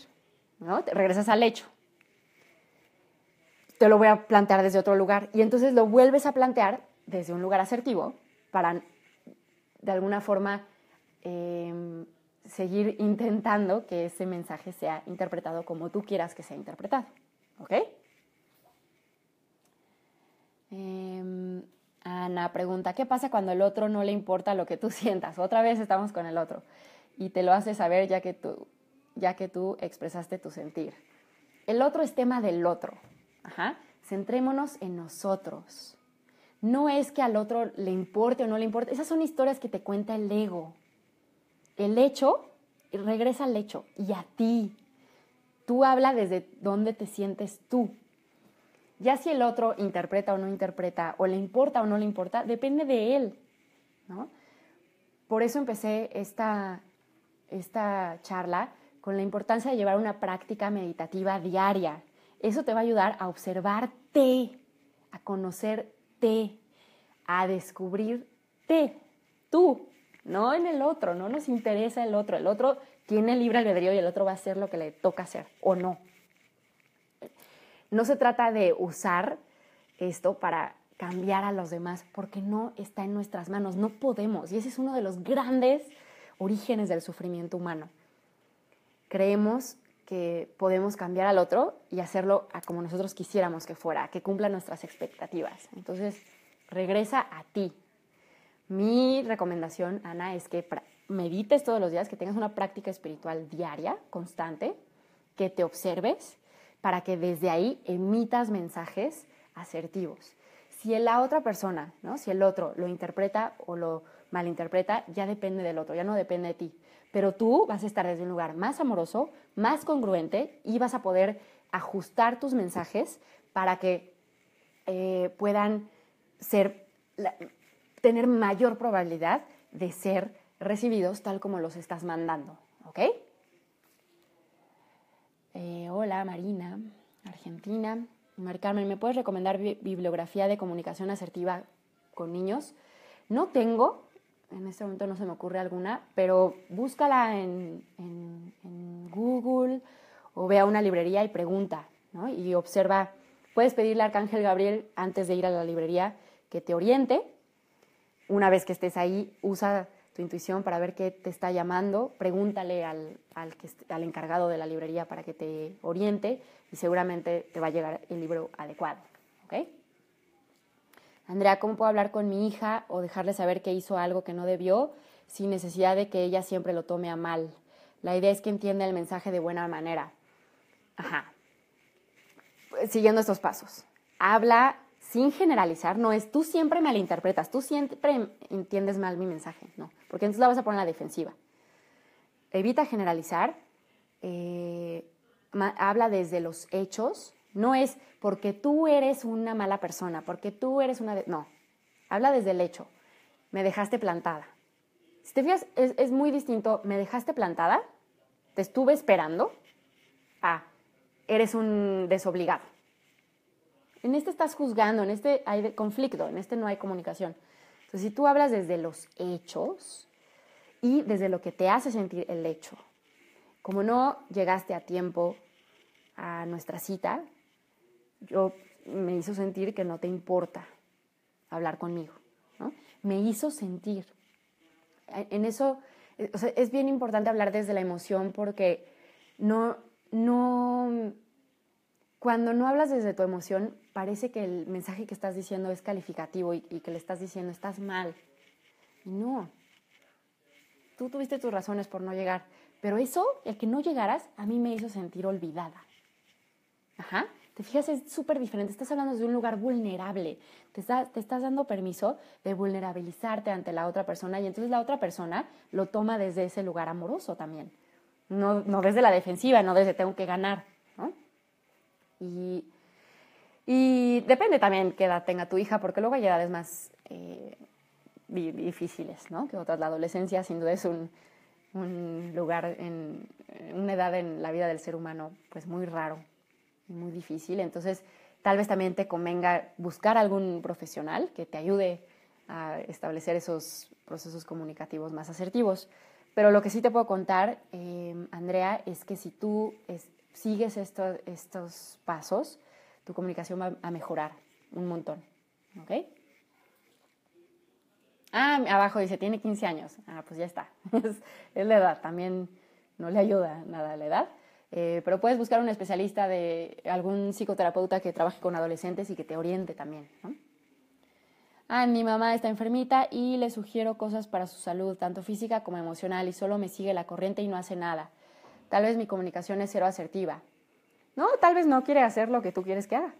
¿no? Te regresas al hecho. Te lo voy a plantear desde otro lugar y entonces lo vuelves a plantear desde un lugar asertivo para, de alguna forma, em, seguir intentando que ese mensaje sea interpretado como tú quieras que sea interpretado. ¿Ok? Em, Ana pregunta, ¿qué pasa cuando el otro no le importa lo que tú sientas? Otra vez estamos con el otro. Y te lo hace saber ya que tú, ya que tú expresaste tu sentir. El otro es tema del otro. Ajá. Centrémonos en nosotros. No es que al otro le importe o no le importe. Esas son historias que te cuenta el ego el hecho, regresa al hecho y a ti. Tú habla desde dónde te sientes tú. Ya si el otro interpreta o no interpreta, o le importa o no le importa, depende de él, ¿no? Por eso empecé esta, esta charla con la importancia de llevar una práctica meditativa diaria. Eso te va a ayudar a observarte, a conocerte, a descubrirte, tú, no en el otro, no nos interesa el otro. El otro tiene libre albedrío y el otro va a hacer lo que le toca hacer o no. No se trata de usar esto para cambiar a los demás porque no está en nuestras manos, no podemos. Y ese es uno de los grandes orígenes del sufrimiento humano. Creemos que podemos cambiar al otro y hacerlo como nosotros quisiéramos que fuera, que cumpla nuestras expectativas. Entonces, regresa a ti, mi recomendación, Ana, es que medites todos los días, que tengas una práctica espiritual diaria, constante, que te observes para que desde ahí emitas mensajes asertivos. Si la otra persona, ¿no? si el otro lo interpreta o lo malinterpreta, ya depende del otro, ya no depende de ti. Pero tú vas a estar desde un lugar más amoroso, más congruente y vas a poder ajustar tus mensajes para que eh, puedan ser tener mayor probabilidad de ser recibidos tal como los estás mandando. ¿Ok? Eh, hola Marina, Argentina. Mari Carmen, ¿me puedes recomendar bibliografía de comunicación asertiva con niños? No tengo, en este momento no se me ocurre alguna, pero búscala en, Google o ve a una librería y pregunta, ¿no? Y observa, puedes pedirle al Arcángel Gabriel antes de ir a la librería que te oriente una vez que estés ahí, usa tu intuición para ver qué te está llamando, pregúntale al, al, encargado de la librería para que te oriente y seguramente te va a llegar el libro adecuado. ¿ok? Andrea, ¿cómo puedo hablar con mi hija o dejarle saber que hizo algo que no debió sin necesidad de que ella siempre lo tome a mal? La idea es que entienda el mensaje de buena manera. Ajá. Siguiendo estos pasos. Habla sin generalizar, no es tú siempre malinterpretas, tú siempre entiendes mal mi mensaje, no, porque entonces la vas a poner en la defensiva. Evita generalizar, eh, habla desde los hechos, no es porque tú eres una mala persona, porque tú eres una... no, habla desde el hecho, me dejaste plantada. Si te fijas, es, es muy distinto, me dejaste plantada, te estuve esperando, a eres un desobligado. En este estás juzgando, en este hay conflicto, en este no hay comunicación. Entonces, si tú hablas desde los hechos y desde lo que te hace sentir el hecho, como no llegaste a tiempo a nuestra cita, yo me hizo sentir que no te importa hablar conmigo, Me hizo sentir. En eso, es bien importante hablar desde la emoción porque no, no, cuando no hablas desde tu emoción, parece que el mensaje que estás diciendo es calificativo y, que le estás diciendo estás mal. No. Tú tuviste tus razones por no llegar, pero eso, el que no llegaras, a mí me hizo sentir olvidada. Ajá. Te fijas, es súper diferente. Estás hablando de un lugar vulnerable. Te, te estás dando permiso de vulnerabilizarte ante la otra persona y entonces la otra persona lo toma desde ese lugar amoroso también. No, no desde la defensiva, no desde tengo que ganar. Y, Y depende también qué edad tenga tu hija, porque luego hay edades más eh, difíciles, ¿no? Que otras. La adolescencia sin duda es un, un lugar, en, una edad en la vida del ser humano, pues muy raro muy difícil. Entonces, tal vez también te convenga buscar algún profesional que te ayude a establecer esos procesos comunicativos más asertivos. Pero lo que sí te puedo contar, eh, Andrea, es que si tú sigues estos pasos, tu comunicación va a mejorar un montón. ¿Ok? Ah, abajo dice, tiene 15 años. Ah, pues ya está. es, la edad, también no le ayuda nada a la edad. Eh, pero puedes buscar un especialista de algún psicoterapeuta que trabaje con adolescentes y que te oriente también. Ah, mi mamá está enfermita y le sugiero cosas para su salud, tanto física como emocional, y solo me sigue la corriente y no hace nada. Tal vez mi comunicación es cero asertiva. No, tal vez no quiere hacer lo que tú quieres que haga.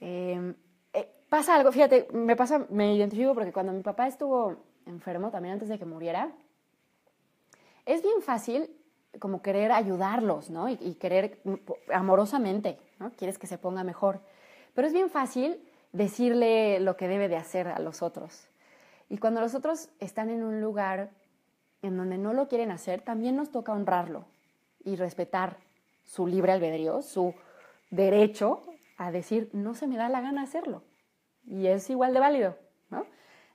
Em, eh, pasa algo, fíjate, me pasa, me identifico porque cuando mi papá estuvo enfermo, también antes de que muriera, es bien fácil como querer ayudarlos, ¿no? Y, querer amorosamente, ¿no? Quieres que se ponga mejor. Pero es bien fácil decirle lo que debe de hacer a los otros. Y cuando los otros están en un lugar en donde no lo quieren hacer, también nos toca honrarlo y respetar su libre albedrío, su derecho a decir, no se me da la gana hacerlo. Y es igual de válido, ¿no?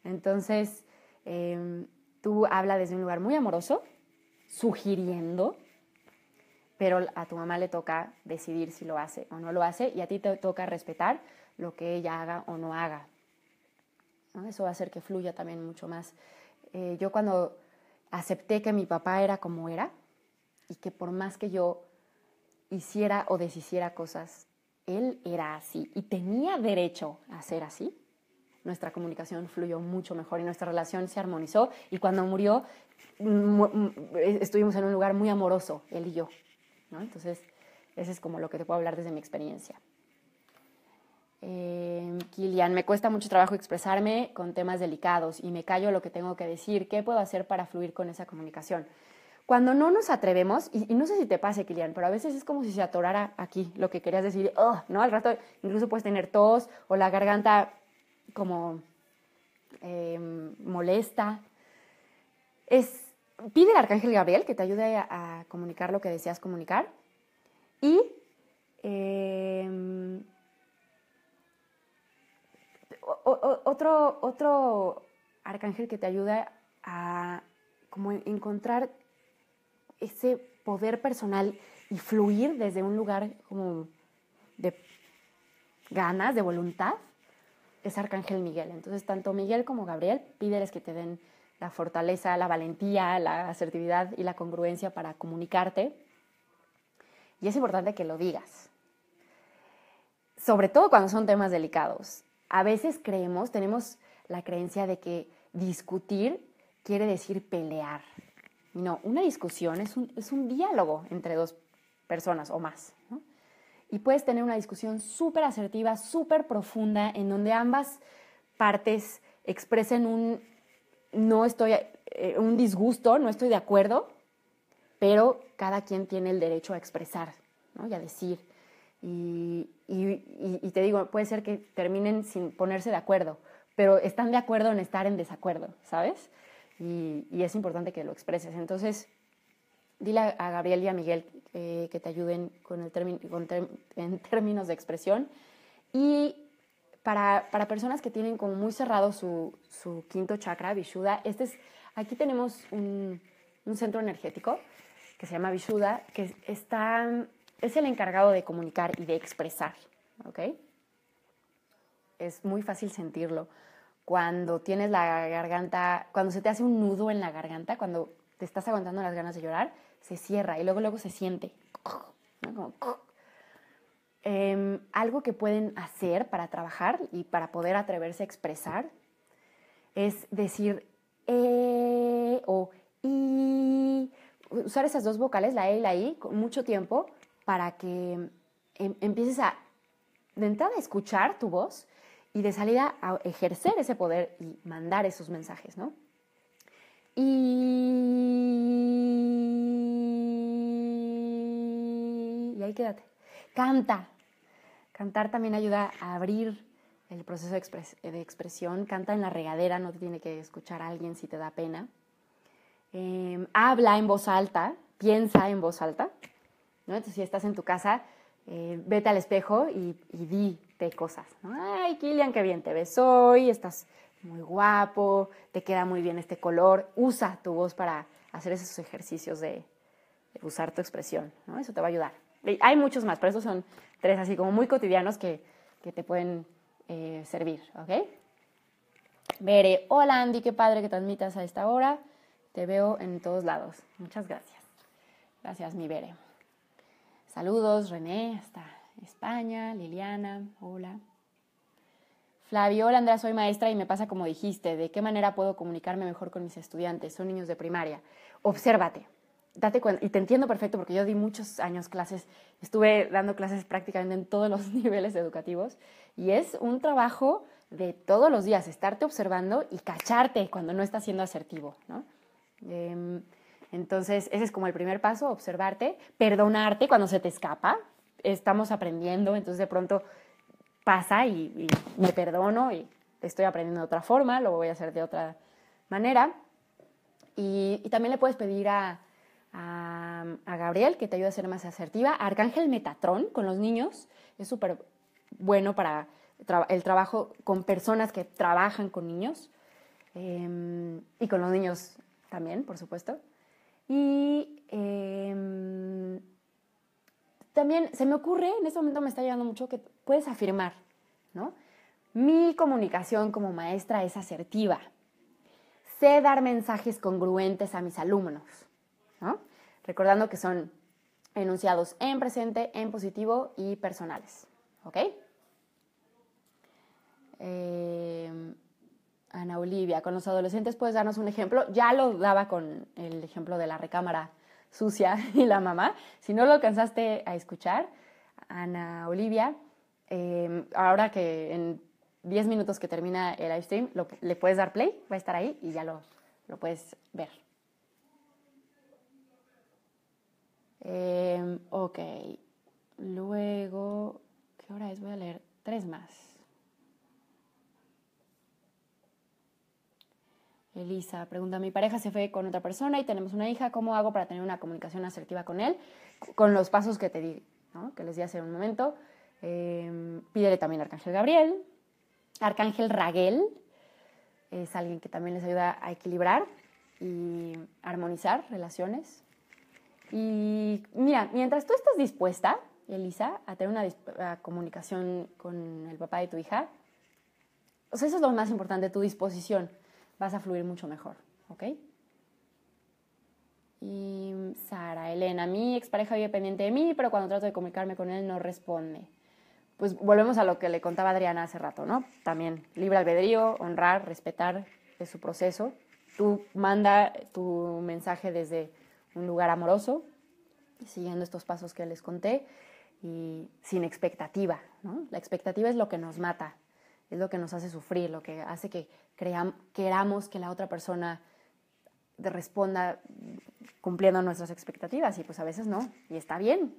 Entonces, em, tú habla desde un lugar muy amoroso, sugiriendo, pero a tu mamá le toca decidir si lo hace o no lo hace, y a ti te toca respetar lo que ella haga o no haga. Eso va a hacer que fluya también mucho más. Eh, yo cuando acepté que mi papá era como era y que por más que yo hiciera o deshiciera cosas, él era así y tenía derecho a ser así, nuestra comunicación fluyó mucho mejor y nuestra relación se armonizó y cuando murió estuvimos en un lugar muy amoroso, él y yo. Entonces, ese es como lo que te puedo hablar desde mi experiencia. Eh, Kilian, me cuesta mucho trabajo expresarme con temas delicados y me callo lo que tengo que decir. ¿Qué puedo hacer para fluir con esa comunicación? Cuando no nos atrevemos, y, no sé si te pase, Kilian, pero a veces es como si se atorara aquí lo que querías decir, ¿no? Al rato incluso puedes tener tos o la garganta como em, molesta. Es, pide al arcángel Gabriel que te ayude a, comunicar lo que deseas comunicar. Y em, otro, otro arcángel que te ayuda a como encontrar ese poder personal y fluir desde un lugar como de ganas, de voluntad, es Arcángel Miguel. Entonces, tanto Miguel como Gabriel, pídeles que te den la fortaleza, la valentía, la asertividad y la congruencia para comunicarte. Y es importante que lo digas. Sobre todo cuando son temas delicados. A veces creemos, tenemos la creencia de que discutir quiere decir pelear. No, una discusión es un, es un diálogo entre dos personas o más. Y puedes tener una discusión súper asertiva, súper profunda, en donde ambas partes expresen un no estoy, eh, un disgusto, no estoy de acuerdo, pero cada quien tiene el derecho a expresar ¿no? y a decir. Y, y, te digo, puede ser que terminen sin ponerse de acuerdo, pero están de acuerdo en estar en desacuerdo, ¿sabes? Y, es importante que lo expreses. Entonces, dile a Gabriel y a Miguel eh, que te ayuden con el en términos de expresión. Y para, para, personas que tienen como muy cerrado su, su quinto chakra, Vishuddha, este es, aquí tenemos un, un centro energético que se llama Vishuddha, que está es el encargado de comunicar y de expresar, ¿ok? Es muy fácil sentirlo. Cuando tienes la garganta, cuando se te hace un nudo en la garganta, cuando te estás aguantando las ganas de llorar, se cierra y luego luego se siente. Em, algo que pueden hacer para trabajar y para poder atreverse a expresar es decir e o i, usar esas dos vocales, la e y la i, mucho tiempo para que em, empieces a, de entrada, escuchar tu voz y de salida a ejercer ese poder y mandar esos mensajes, ¿no? Y, ahí quédate. Canta. Cantar también ayuda a abrir el proceso de, expresión. Canta en la regadera, no te tiene que escuchar a alguien si te da pena. Em, habla en voz alta, piensa en voz alta. Entonces, si estás en tu casa, eh, vete al espejo y, y dite cosas. Ay, Kilian, qué bien te ves hoy, estás muy guapo, te queda muy bien este color. Usa tu voz para hacer esos ejercicios de, usar tu expresión. ¿no? Eso te va a ayudar. hay muchos más, pero estos son tres así como muy cotidianos que, que te pueden eh, servir, ¿ok? Hola Andy, qué padre que transmitas a esta hora. Te veo en todos lados. Muchas gracias. Gracias, mi Bere. Saludos, René, hasta España. Liliana, hola. Flavio, hola Andrea, soy maestra y me pasa como dijiste. ¿De qué manera puedo comunicarme mejor con mis estudiantes? Son niños de primaria. Obsérvate. Date y te entiendo perfecto porque yo di muchos años clases, estuve dando clases prácticamente en todos los niveles educativos y es un trabajo de todos los días, estarte observando y cacharte cuando no estás siendo asertivo, ¿no? Em, entonces, ese es como el primer paso, observarte, perdonarte cuando se te escapa. Estamos aprendiendo, entonces de pronto pasa y, me perdono y estoy aprendiendo de otra forma, lo voy a hacer de otra manera. Y, también le puedes pedir a, a, Gabriel que te ayude a ser más asertiva. Arcángel Metatrón con los niños es súper bueno para el trabajo con personas que trabajan con niños em, y con los niños también, por supuesto. Y em, también se me ocurre, en este momento me está llegando mucho, que puedes afirmar, ¿no? Mi comunicación como maestra es asertiva. Sé dar mensajes congruentes a mis alumnos, ¿no? Recordando que son enunciados en presente, en positivo y personales, ¿ok? Em, Ana Olivia, con los adolescentes puedes darnos un ejemplo. Ya lo daba con el ejemplo de la recámara sucia y la mamá. Si no lo alcanzaste a escuchar, Ana Olivia, em, ahora que en 10 minutos que termina el live stream, le puedes dar play, va a estar ahí y ya lo, lo puedes ver. Em, ok, luego, ¿qué hora es? Voy a leer tres más. Elisa pregunta, mi pareja se fue con otra persona y tenemos una hija, ¿cómo hago para tener una comunicación asertiva con él? Con los pasos que te di, que les di hace un momento. Eh, pídele también a Arcángel Gabriel. Arcángel Raguel es alguien que también les ayuda a equilibrar y armonizar relaciones. Y mira, mientras tú estás dispuesta, Elisa, a tener una comunicación con el papá de tu hija, eso es lo más importante, tu disposición vas a fluir mucho mejor, ¿ok? Y Sara, Elena, mi expareja vive pendiente de mí, pero cuando trato de comunicarme con él no responde. Pues volvemos a lo que le contaba Adriana hace rato, ¿no? También libre albedrío, honrar, respetar es su proceso. Tú manda tu mensaje desde un lugar amoroso, siguiendo estos pasos que les conté, y sin expectativa, ¿no? La expectativa es lo que nos mata, es lo que nos hace sufrir, lo que hace que queramos que la otra persona responda cumpliendo nuestras expectativas y pues a veces no, y está bien.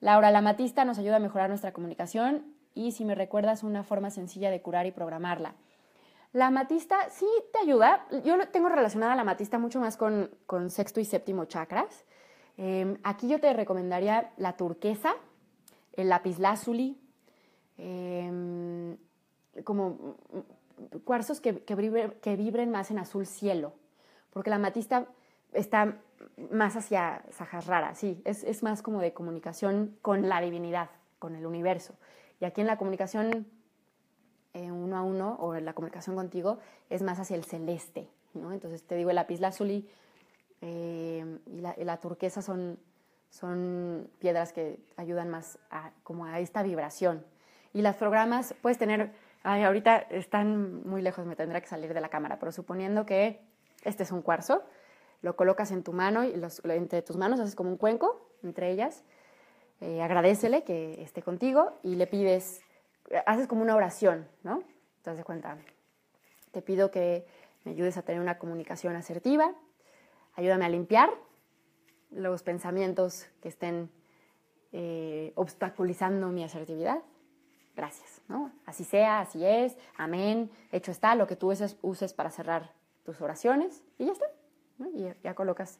Laura, la matista nos ayuda a mejorar nuestra comunicación y si me recuerdas una forma sencilla de curar y programarla. La matista sí te ayuda. Yo tengo relacionada la matista mucho más con, sexto y séptimo chakras. Em, aquí yo te recomendaría la turquesa, el lápiz lazuli, em, como cuarzos que, que, vibren más en azul cielo, porque la matista está más hacia rara, sí, es, más como de comunicación con la divinidad, con el universo. Y aquí en la comunicación eh, uno a uno o en la comunicación contigo es más hacia el celeste, ¿no? Entonces te digo, el lápiz lazuli eh, y, la, turquesa son, son piedras que ayudan más a, como a esta vibración. Y las programas puedes tener Ay, ahorita están muy lejos, me tendrá que salir de la cámara, pero suponiendo que este es un cuarzo, lo colocas en tu mano y entre tus manos haces como un cuenco entre ellas, eh, agradecele que esté contigo y le pides, haces como una oración, ¿no? Te das cuenta, te pido que me ayudes a tener una comunicación asertiva, ayúdame a limpiar los pensamientos que estén eh, obstaculizando mi asertividad, gracias, ¿no? Así sea, así es, amén, hecho está, lo que tú uses, para cerrar tus oraciones y ya está. Y ya colocas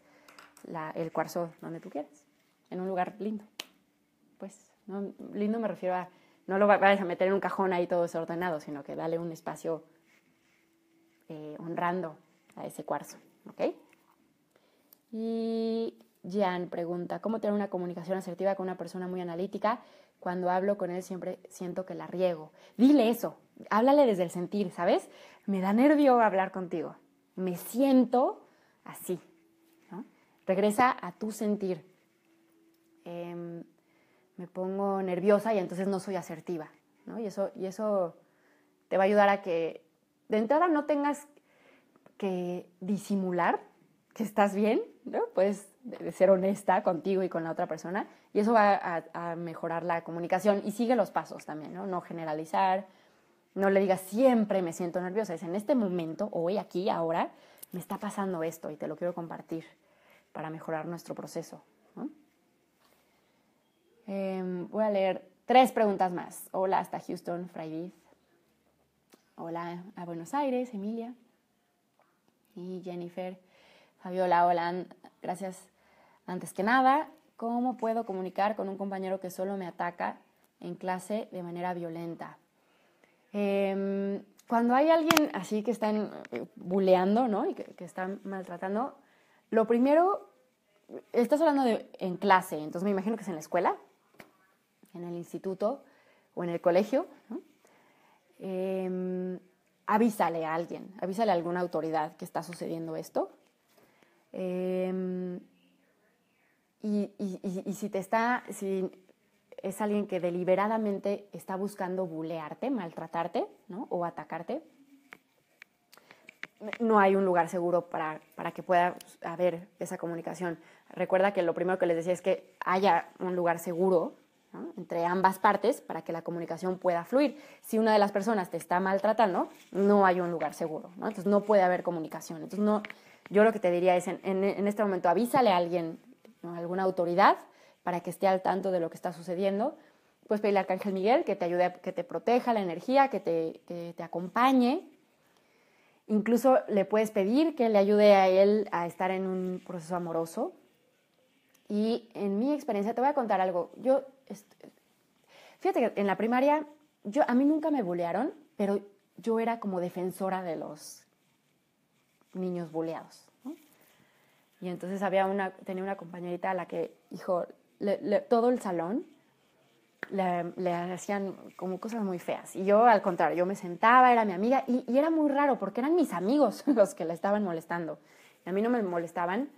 el cuarzo donde tú quieras, en un lugar lindo. Pues, lindo me refiero a, no lo vayas a meter en un cajón ahí todo desordenado, sino que dale un espacio eh, honrando a ese cuarzo, ¿ok? Y Jan pregunta, ¿cómo tener una comunicación asertiva con una persona muy analítica? Cuando hablo con él siempre siento que la riego. Dile eso, háblale desde el sentir, ¿sabes? Me da nervio hablar contigo. Me siento así. Regresa a tu sentir. Em, me pongo nerviosa y entonces no soy asertiva. ¿no? Y, eso, y eso te va a ayudar a que de entrada no tengas que disimular que estás bien, ¿no? Puedes ser honesta contigo y con la otra persona y eso va a, mejorar la comunicación y sigue los pasos también, ¿no? No generalizar, no le digas siempre me siento nerviosa, es en este momento, hoy, aquí, ahora, me está pasando esto y te lo quiero compartir para mejorar nuestro proceso. Em, voy a leer tres preguntas más. Hola hasta Houston, Friday. Hola a Buenos Aires, Emilia. Y Jennifer. Fabiola, hola, gracias. Antes que nada, ¿cómo puedo comunicar con un compañero que solo me ataca en clase de manera violenta? Em, cuando hay alguien así que están eh, buleando, ¿no? Y que, que están maltratando, lo primero, estás hablando de en clase, entonces me imagino que es en la escuela, en el instituto o en el colegio. Em, avísale a alguien, avísale a alguna autoridad que está sucediendo esto Em, y, si te está, si es alguien que deliberadamente está buscando bulearte, maltratarte, ¿no? O atacarte, no hay un lugar seguro para, para que pueda haber esa comunicación. Recuerda que lo primero que les decía es que haya un lugar seguro entre ambas partes para que la comunicación pueda fluir. Si una de las personas te está maltratando, no hay un lugar seguro, ¿no? Entonces no puede haber comunicación. Entonces no, yo lo que te diría es, en, este momento, avísale a alguien, a alguna autoridad, para que esté al tanto de lo que está sucediendo. Puedes pedirle al Arcángel Miguel que te ayude, que te proteja la energía, que te, que te acompañe. Incluso le puedes pedir que le ayude a él a estar en un proceso amoroso. Y en mi experiencia, te voy a contar algo. Yo, fíjate que en la primaria, yo, a mí nunca me bulearon, pero yo era como defensora de los niños buleados. Y entonces había una, tenía una compañerita a la que, hijo, todo el salón le, hacían como cosas muy feas. Y yo, al contrario, yo me sentaba, era mi amiga, y, era muy raro porque eran mis amigos los que la estaban molestando. Y a mí no me molestaban,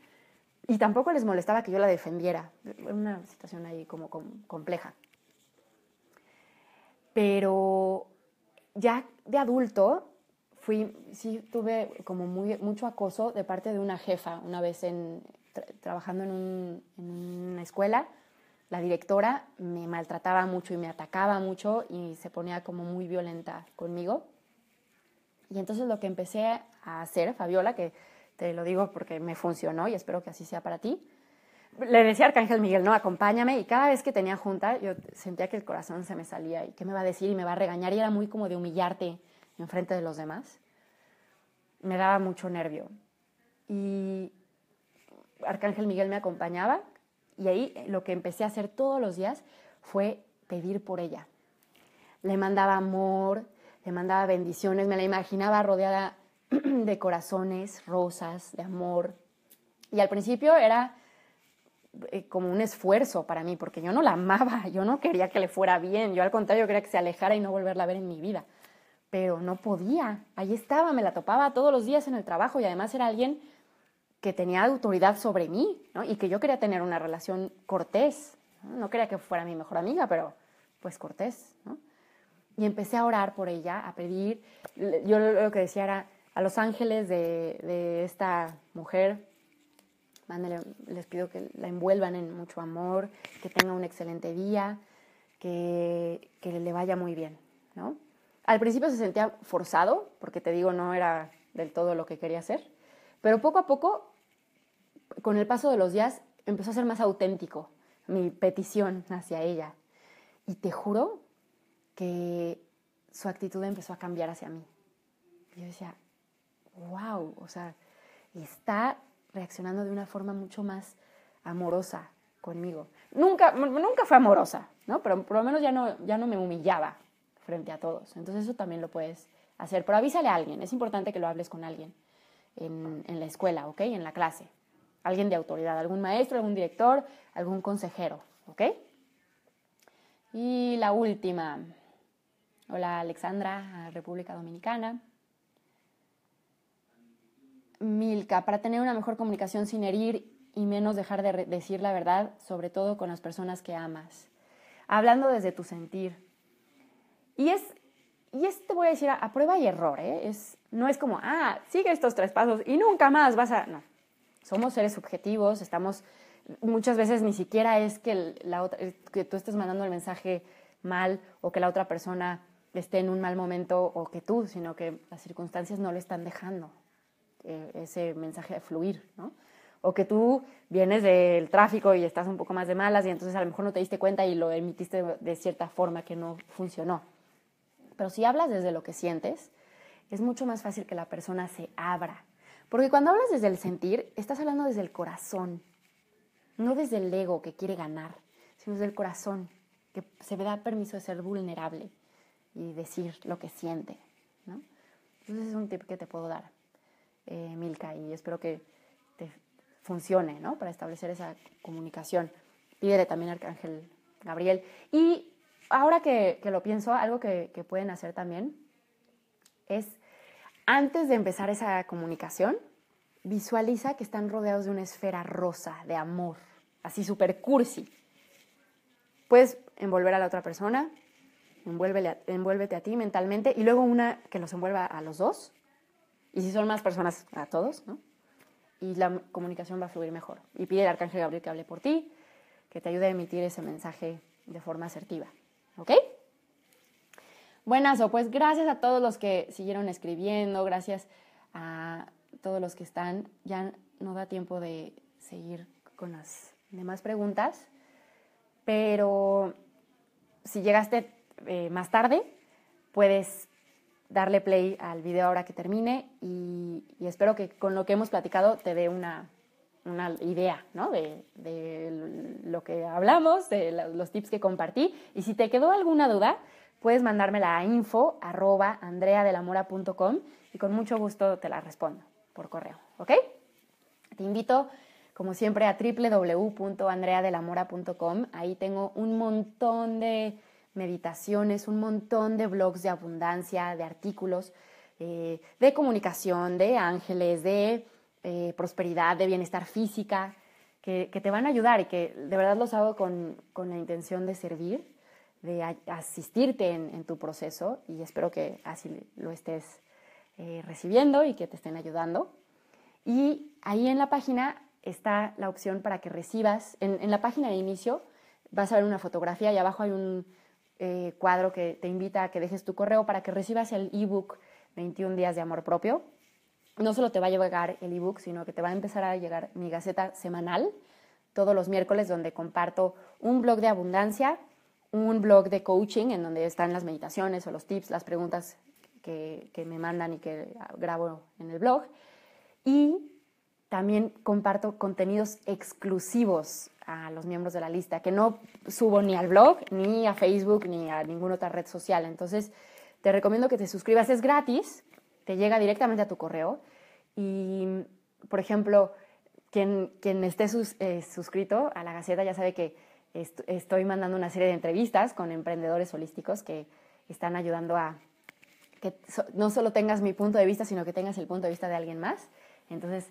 y tampoco les molestaba que yo la defendiera. Era una situación ahí como compleja. Pero ya de adulto, fui, sí tuve como muy, mucho acoso de parte de una jefa una vez en, trabajando en, una escuela. La directora me maltrataba mucho y me atacaba mucho y se ponía como muy violenta conmigo. Y entonces lo que empecé a hacer, Fabiola, que te lo digo porque me funcionó y espero que así sea para ti, le decía a Arcángel Miguel, no, acompáñame, y cada vez que tenía junta, yo sentía que el corazón se me salía, y qué me va a decir, y me va a regañar, y era muy como de humillarte, en frente de los demás. Me daba mucho nervio. Y Arcángel Miguel me acompañaba y ahí lo que empecé a hacer todos los días fue pedir por ella. Le mandaba amor, le mandaba bendiciones, me la imaginaba rodeada de corazones, rosas, de amor. Y al principio era eh, como un esfuerzo para mí, porque yo no la amaba, yo no quería que le fuera bien, yo al contrario quería que se alejara y no volverla a ver en mi vida pero no podía. Ahí estaba, me la topaba todos los días en el trabajo y además era alguien que tenía autoridad sobre mí y que yo quería tener una relación cortés. ¿no? quería que fuera mi mejor amiga, pero pues cortés. Y empecé a orar por ella, a pedir. Yo lo que decía era a los ángeles de, de esta mujer, les pido que la envuelvan en mucho amor, que tenga un excelente día, que, que le vaya muy bien. ¿no? Al principio se sentía forzado, porque te digo, no era del todo lo que quería hacer, pero poco a poco, con el paso de los días, empezó a ser más auténtico. mi petición hacia ella. Y te juro que su actitud empezó a cambiar hacia mí. Yo decía, wow, o sea, está reaccionando de una forma mucho más amorosa conmigo. Nunca, nunca fue amorosa, ¿no? Pero por lo menos ya no, ya no me humillaba frente a todos. Entonces eso también lo puedes hacer. Pero avísale a alguien, es importante que lo hables con alguien en, la escuela, ¿ok? En la clase. Alguien de autoridad, algún maestro, algún director, algún consejero, ¿ok? Y la última. Hola Alexandra, República Dominicana. Milka, para tener una mejor comunicación sin herir y menos dejar de decir la verdad, sobre todo con las personas que amas. Hablando desde tu sentir. Y es, y es te voy a decir, a, prueba y error, ¿eh? Es, no es como, ah, sigue estos tres pasos y nunca más vas a... No, somos seres subjetivos, estamos... Muchas veces ni siquiera es que, la otra, que tú estés mandando el mensaje mal o que la otra persona esté en un mal momento o que tú, sino que las circunstancias no le están dejando eh, ese mensaje de fluir, ¿no? O que tú vienes del tráfico y estás un poco más de malas y entonces a lo mejor no te diste cuenta y lo emitiste de cierta forma que no funcionó. Pero si hablas desde lo que sientes, es mucho más fácil que la persona se abra. Porque cuando hablas desde el sentir, estás hablando desde el corazón, no desde el ego que quiere ganar, sino desde el corazón, que se da permiso de ser vulnerable y decir lo que siente. ¿no? Entonces es un tip que te puedo dar, eh, Milka, y espero que te funcione ¿no? para establecer esa comunicación. Pídele también Arcángel Gabriel. Y ahora que, lo pienso, algo que, que pueden hacer también es, antes de empezar esa comunicación, visualiza que están rodeados de una esfera rosa de amor, así super cursi. Puedes envolver a la otra persona, envuélvete a ti mentalmente y luego una que los envuelva a los dos. Y si son más personas, a todos, ¿no? Y la comunicación va a fluir mejor. Y pide al Arcángel Gabriel que hable por ti, que te ayude a emitir ese mensaje de forma asertiva. ¿Ok? Buenas, pues gracias a todos los que siguieron escribiendo, gracias a todos los que están. Ya no da tiempo de seguir con las demás preguntas, pero si llegaste eh, más tarde, puedes darle play al video ahora que termine y, espero que con lo que hemos platicado te dé una, idea ¿no? de, lo que hablamos, de los tips que compartí. Y si te quedó alguna duda, puedes mandármela a info y con mucho gusto te la respondo por correo. ¿Ok? Te invito, como siempre, a www.andreadelamora.com. Ahí tengo un montón de meditaciones, un montón de blogs de abundancia, de artículos, eh, de comunicación, de ángeles, de eh, prosperidad, de bienestar física, que, te van a ayudar y que de verdad los hago con, la intención de servir, de asistirte en, tu proceso y espero que así lo estés eh, recibiendo y que te estén ayudando. Y ahí en la página está la opción para que recibas, en, en la página de inicio vas a ver una fotografía y abajo hay un eh, cuadro que te invita a que dejes tu correo para que recibas el ebook 21 días de amor propio. No solo te va a llegar el ebook, sino que te va a empezar a llegar mi gaceta semanal todos los miércoles donde comparto un blog de abundancia, un blog de coaching en donde están las meditaciones o los tips, las preguntas que, me mandan y que grabo en el blog. Y también comparto contenidos exclusivos a los miembros de la lista, que no subo ni al blog, ni a Facebook, ni a ninguna otra red social. Entonces, te recomiendo que te suscribas. Es gratis, te llega directamente a tu correo. Y, por ejemplo, quien, quien esté eh, suscrito a la Gaceta ya sabe que estoy mandando una serie de entrevistas con emprendedores holísticos que están ayudando a que no solo tengas mi punto de vista, sino que tengas el punto de vista de alguien más. Entonces,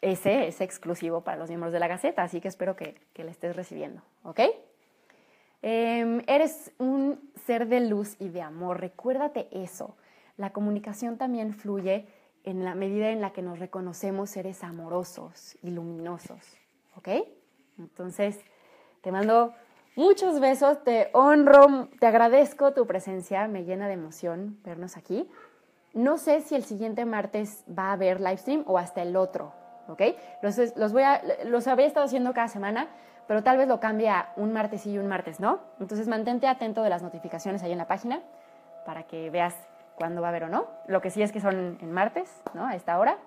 ese es exclusivo para los miembros de la Gaceta, así que espero que, que le estés recibiendo, ¿ok? Em, eres un ser de luz y de amor, recuérdate eso. La comunicación también fluye en la medida en la que nos reconocemos seres amorosos y luminosos, ¿ok? Entonces, te mando muchos besos, te honro, te agradezco tu presencia, me llena de emoción vernos aquí. No sé si el siguiente martes va a haber live stream o hasta el otro, ¿ok? Los, los, voy a, los había estado haciendo cada semana, pero tal vez lo cambie a un martes y un martes, ¿no? Entonces mantente atento de las notificaciones ahí en la página para que veas cuándo va a haber o no. Lo que sí es que son en martes, ¿no? A esta hora.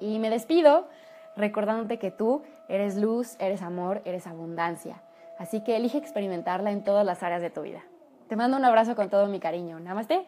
Y me despido recordándote que tú eres luz, eres amor, eres abundancia. Así que elige experimentarla en todas las áreas de tu vida. Te mando un abrazo con todo mi cariño. Namaste.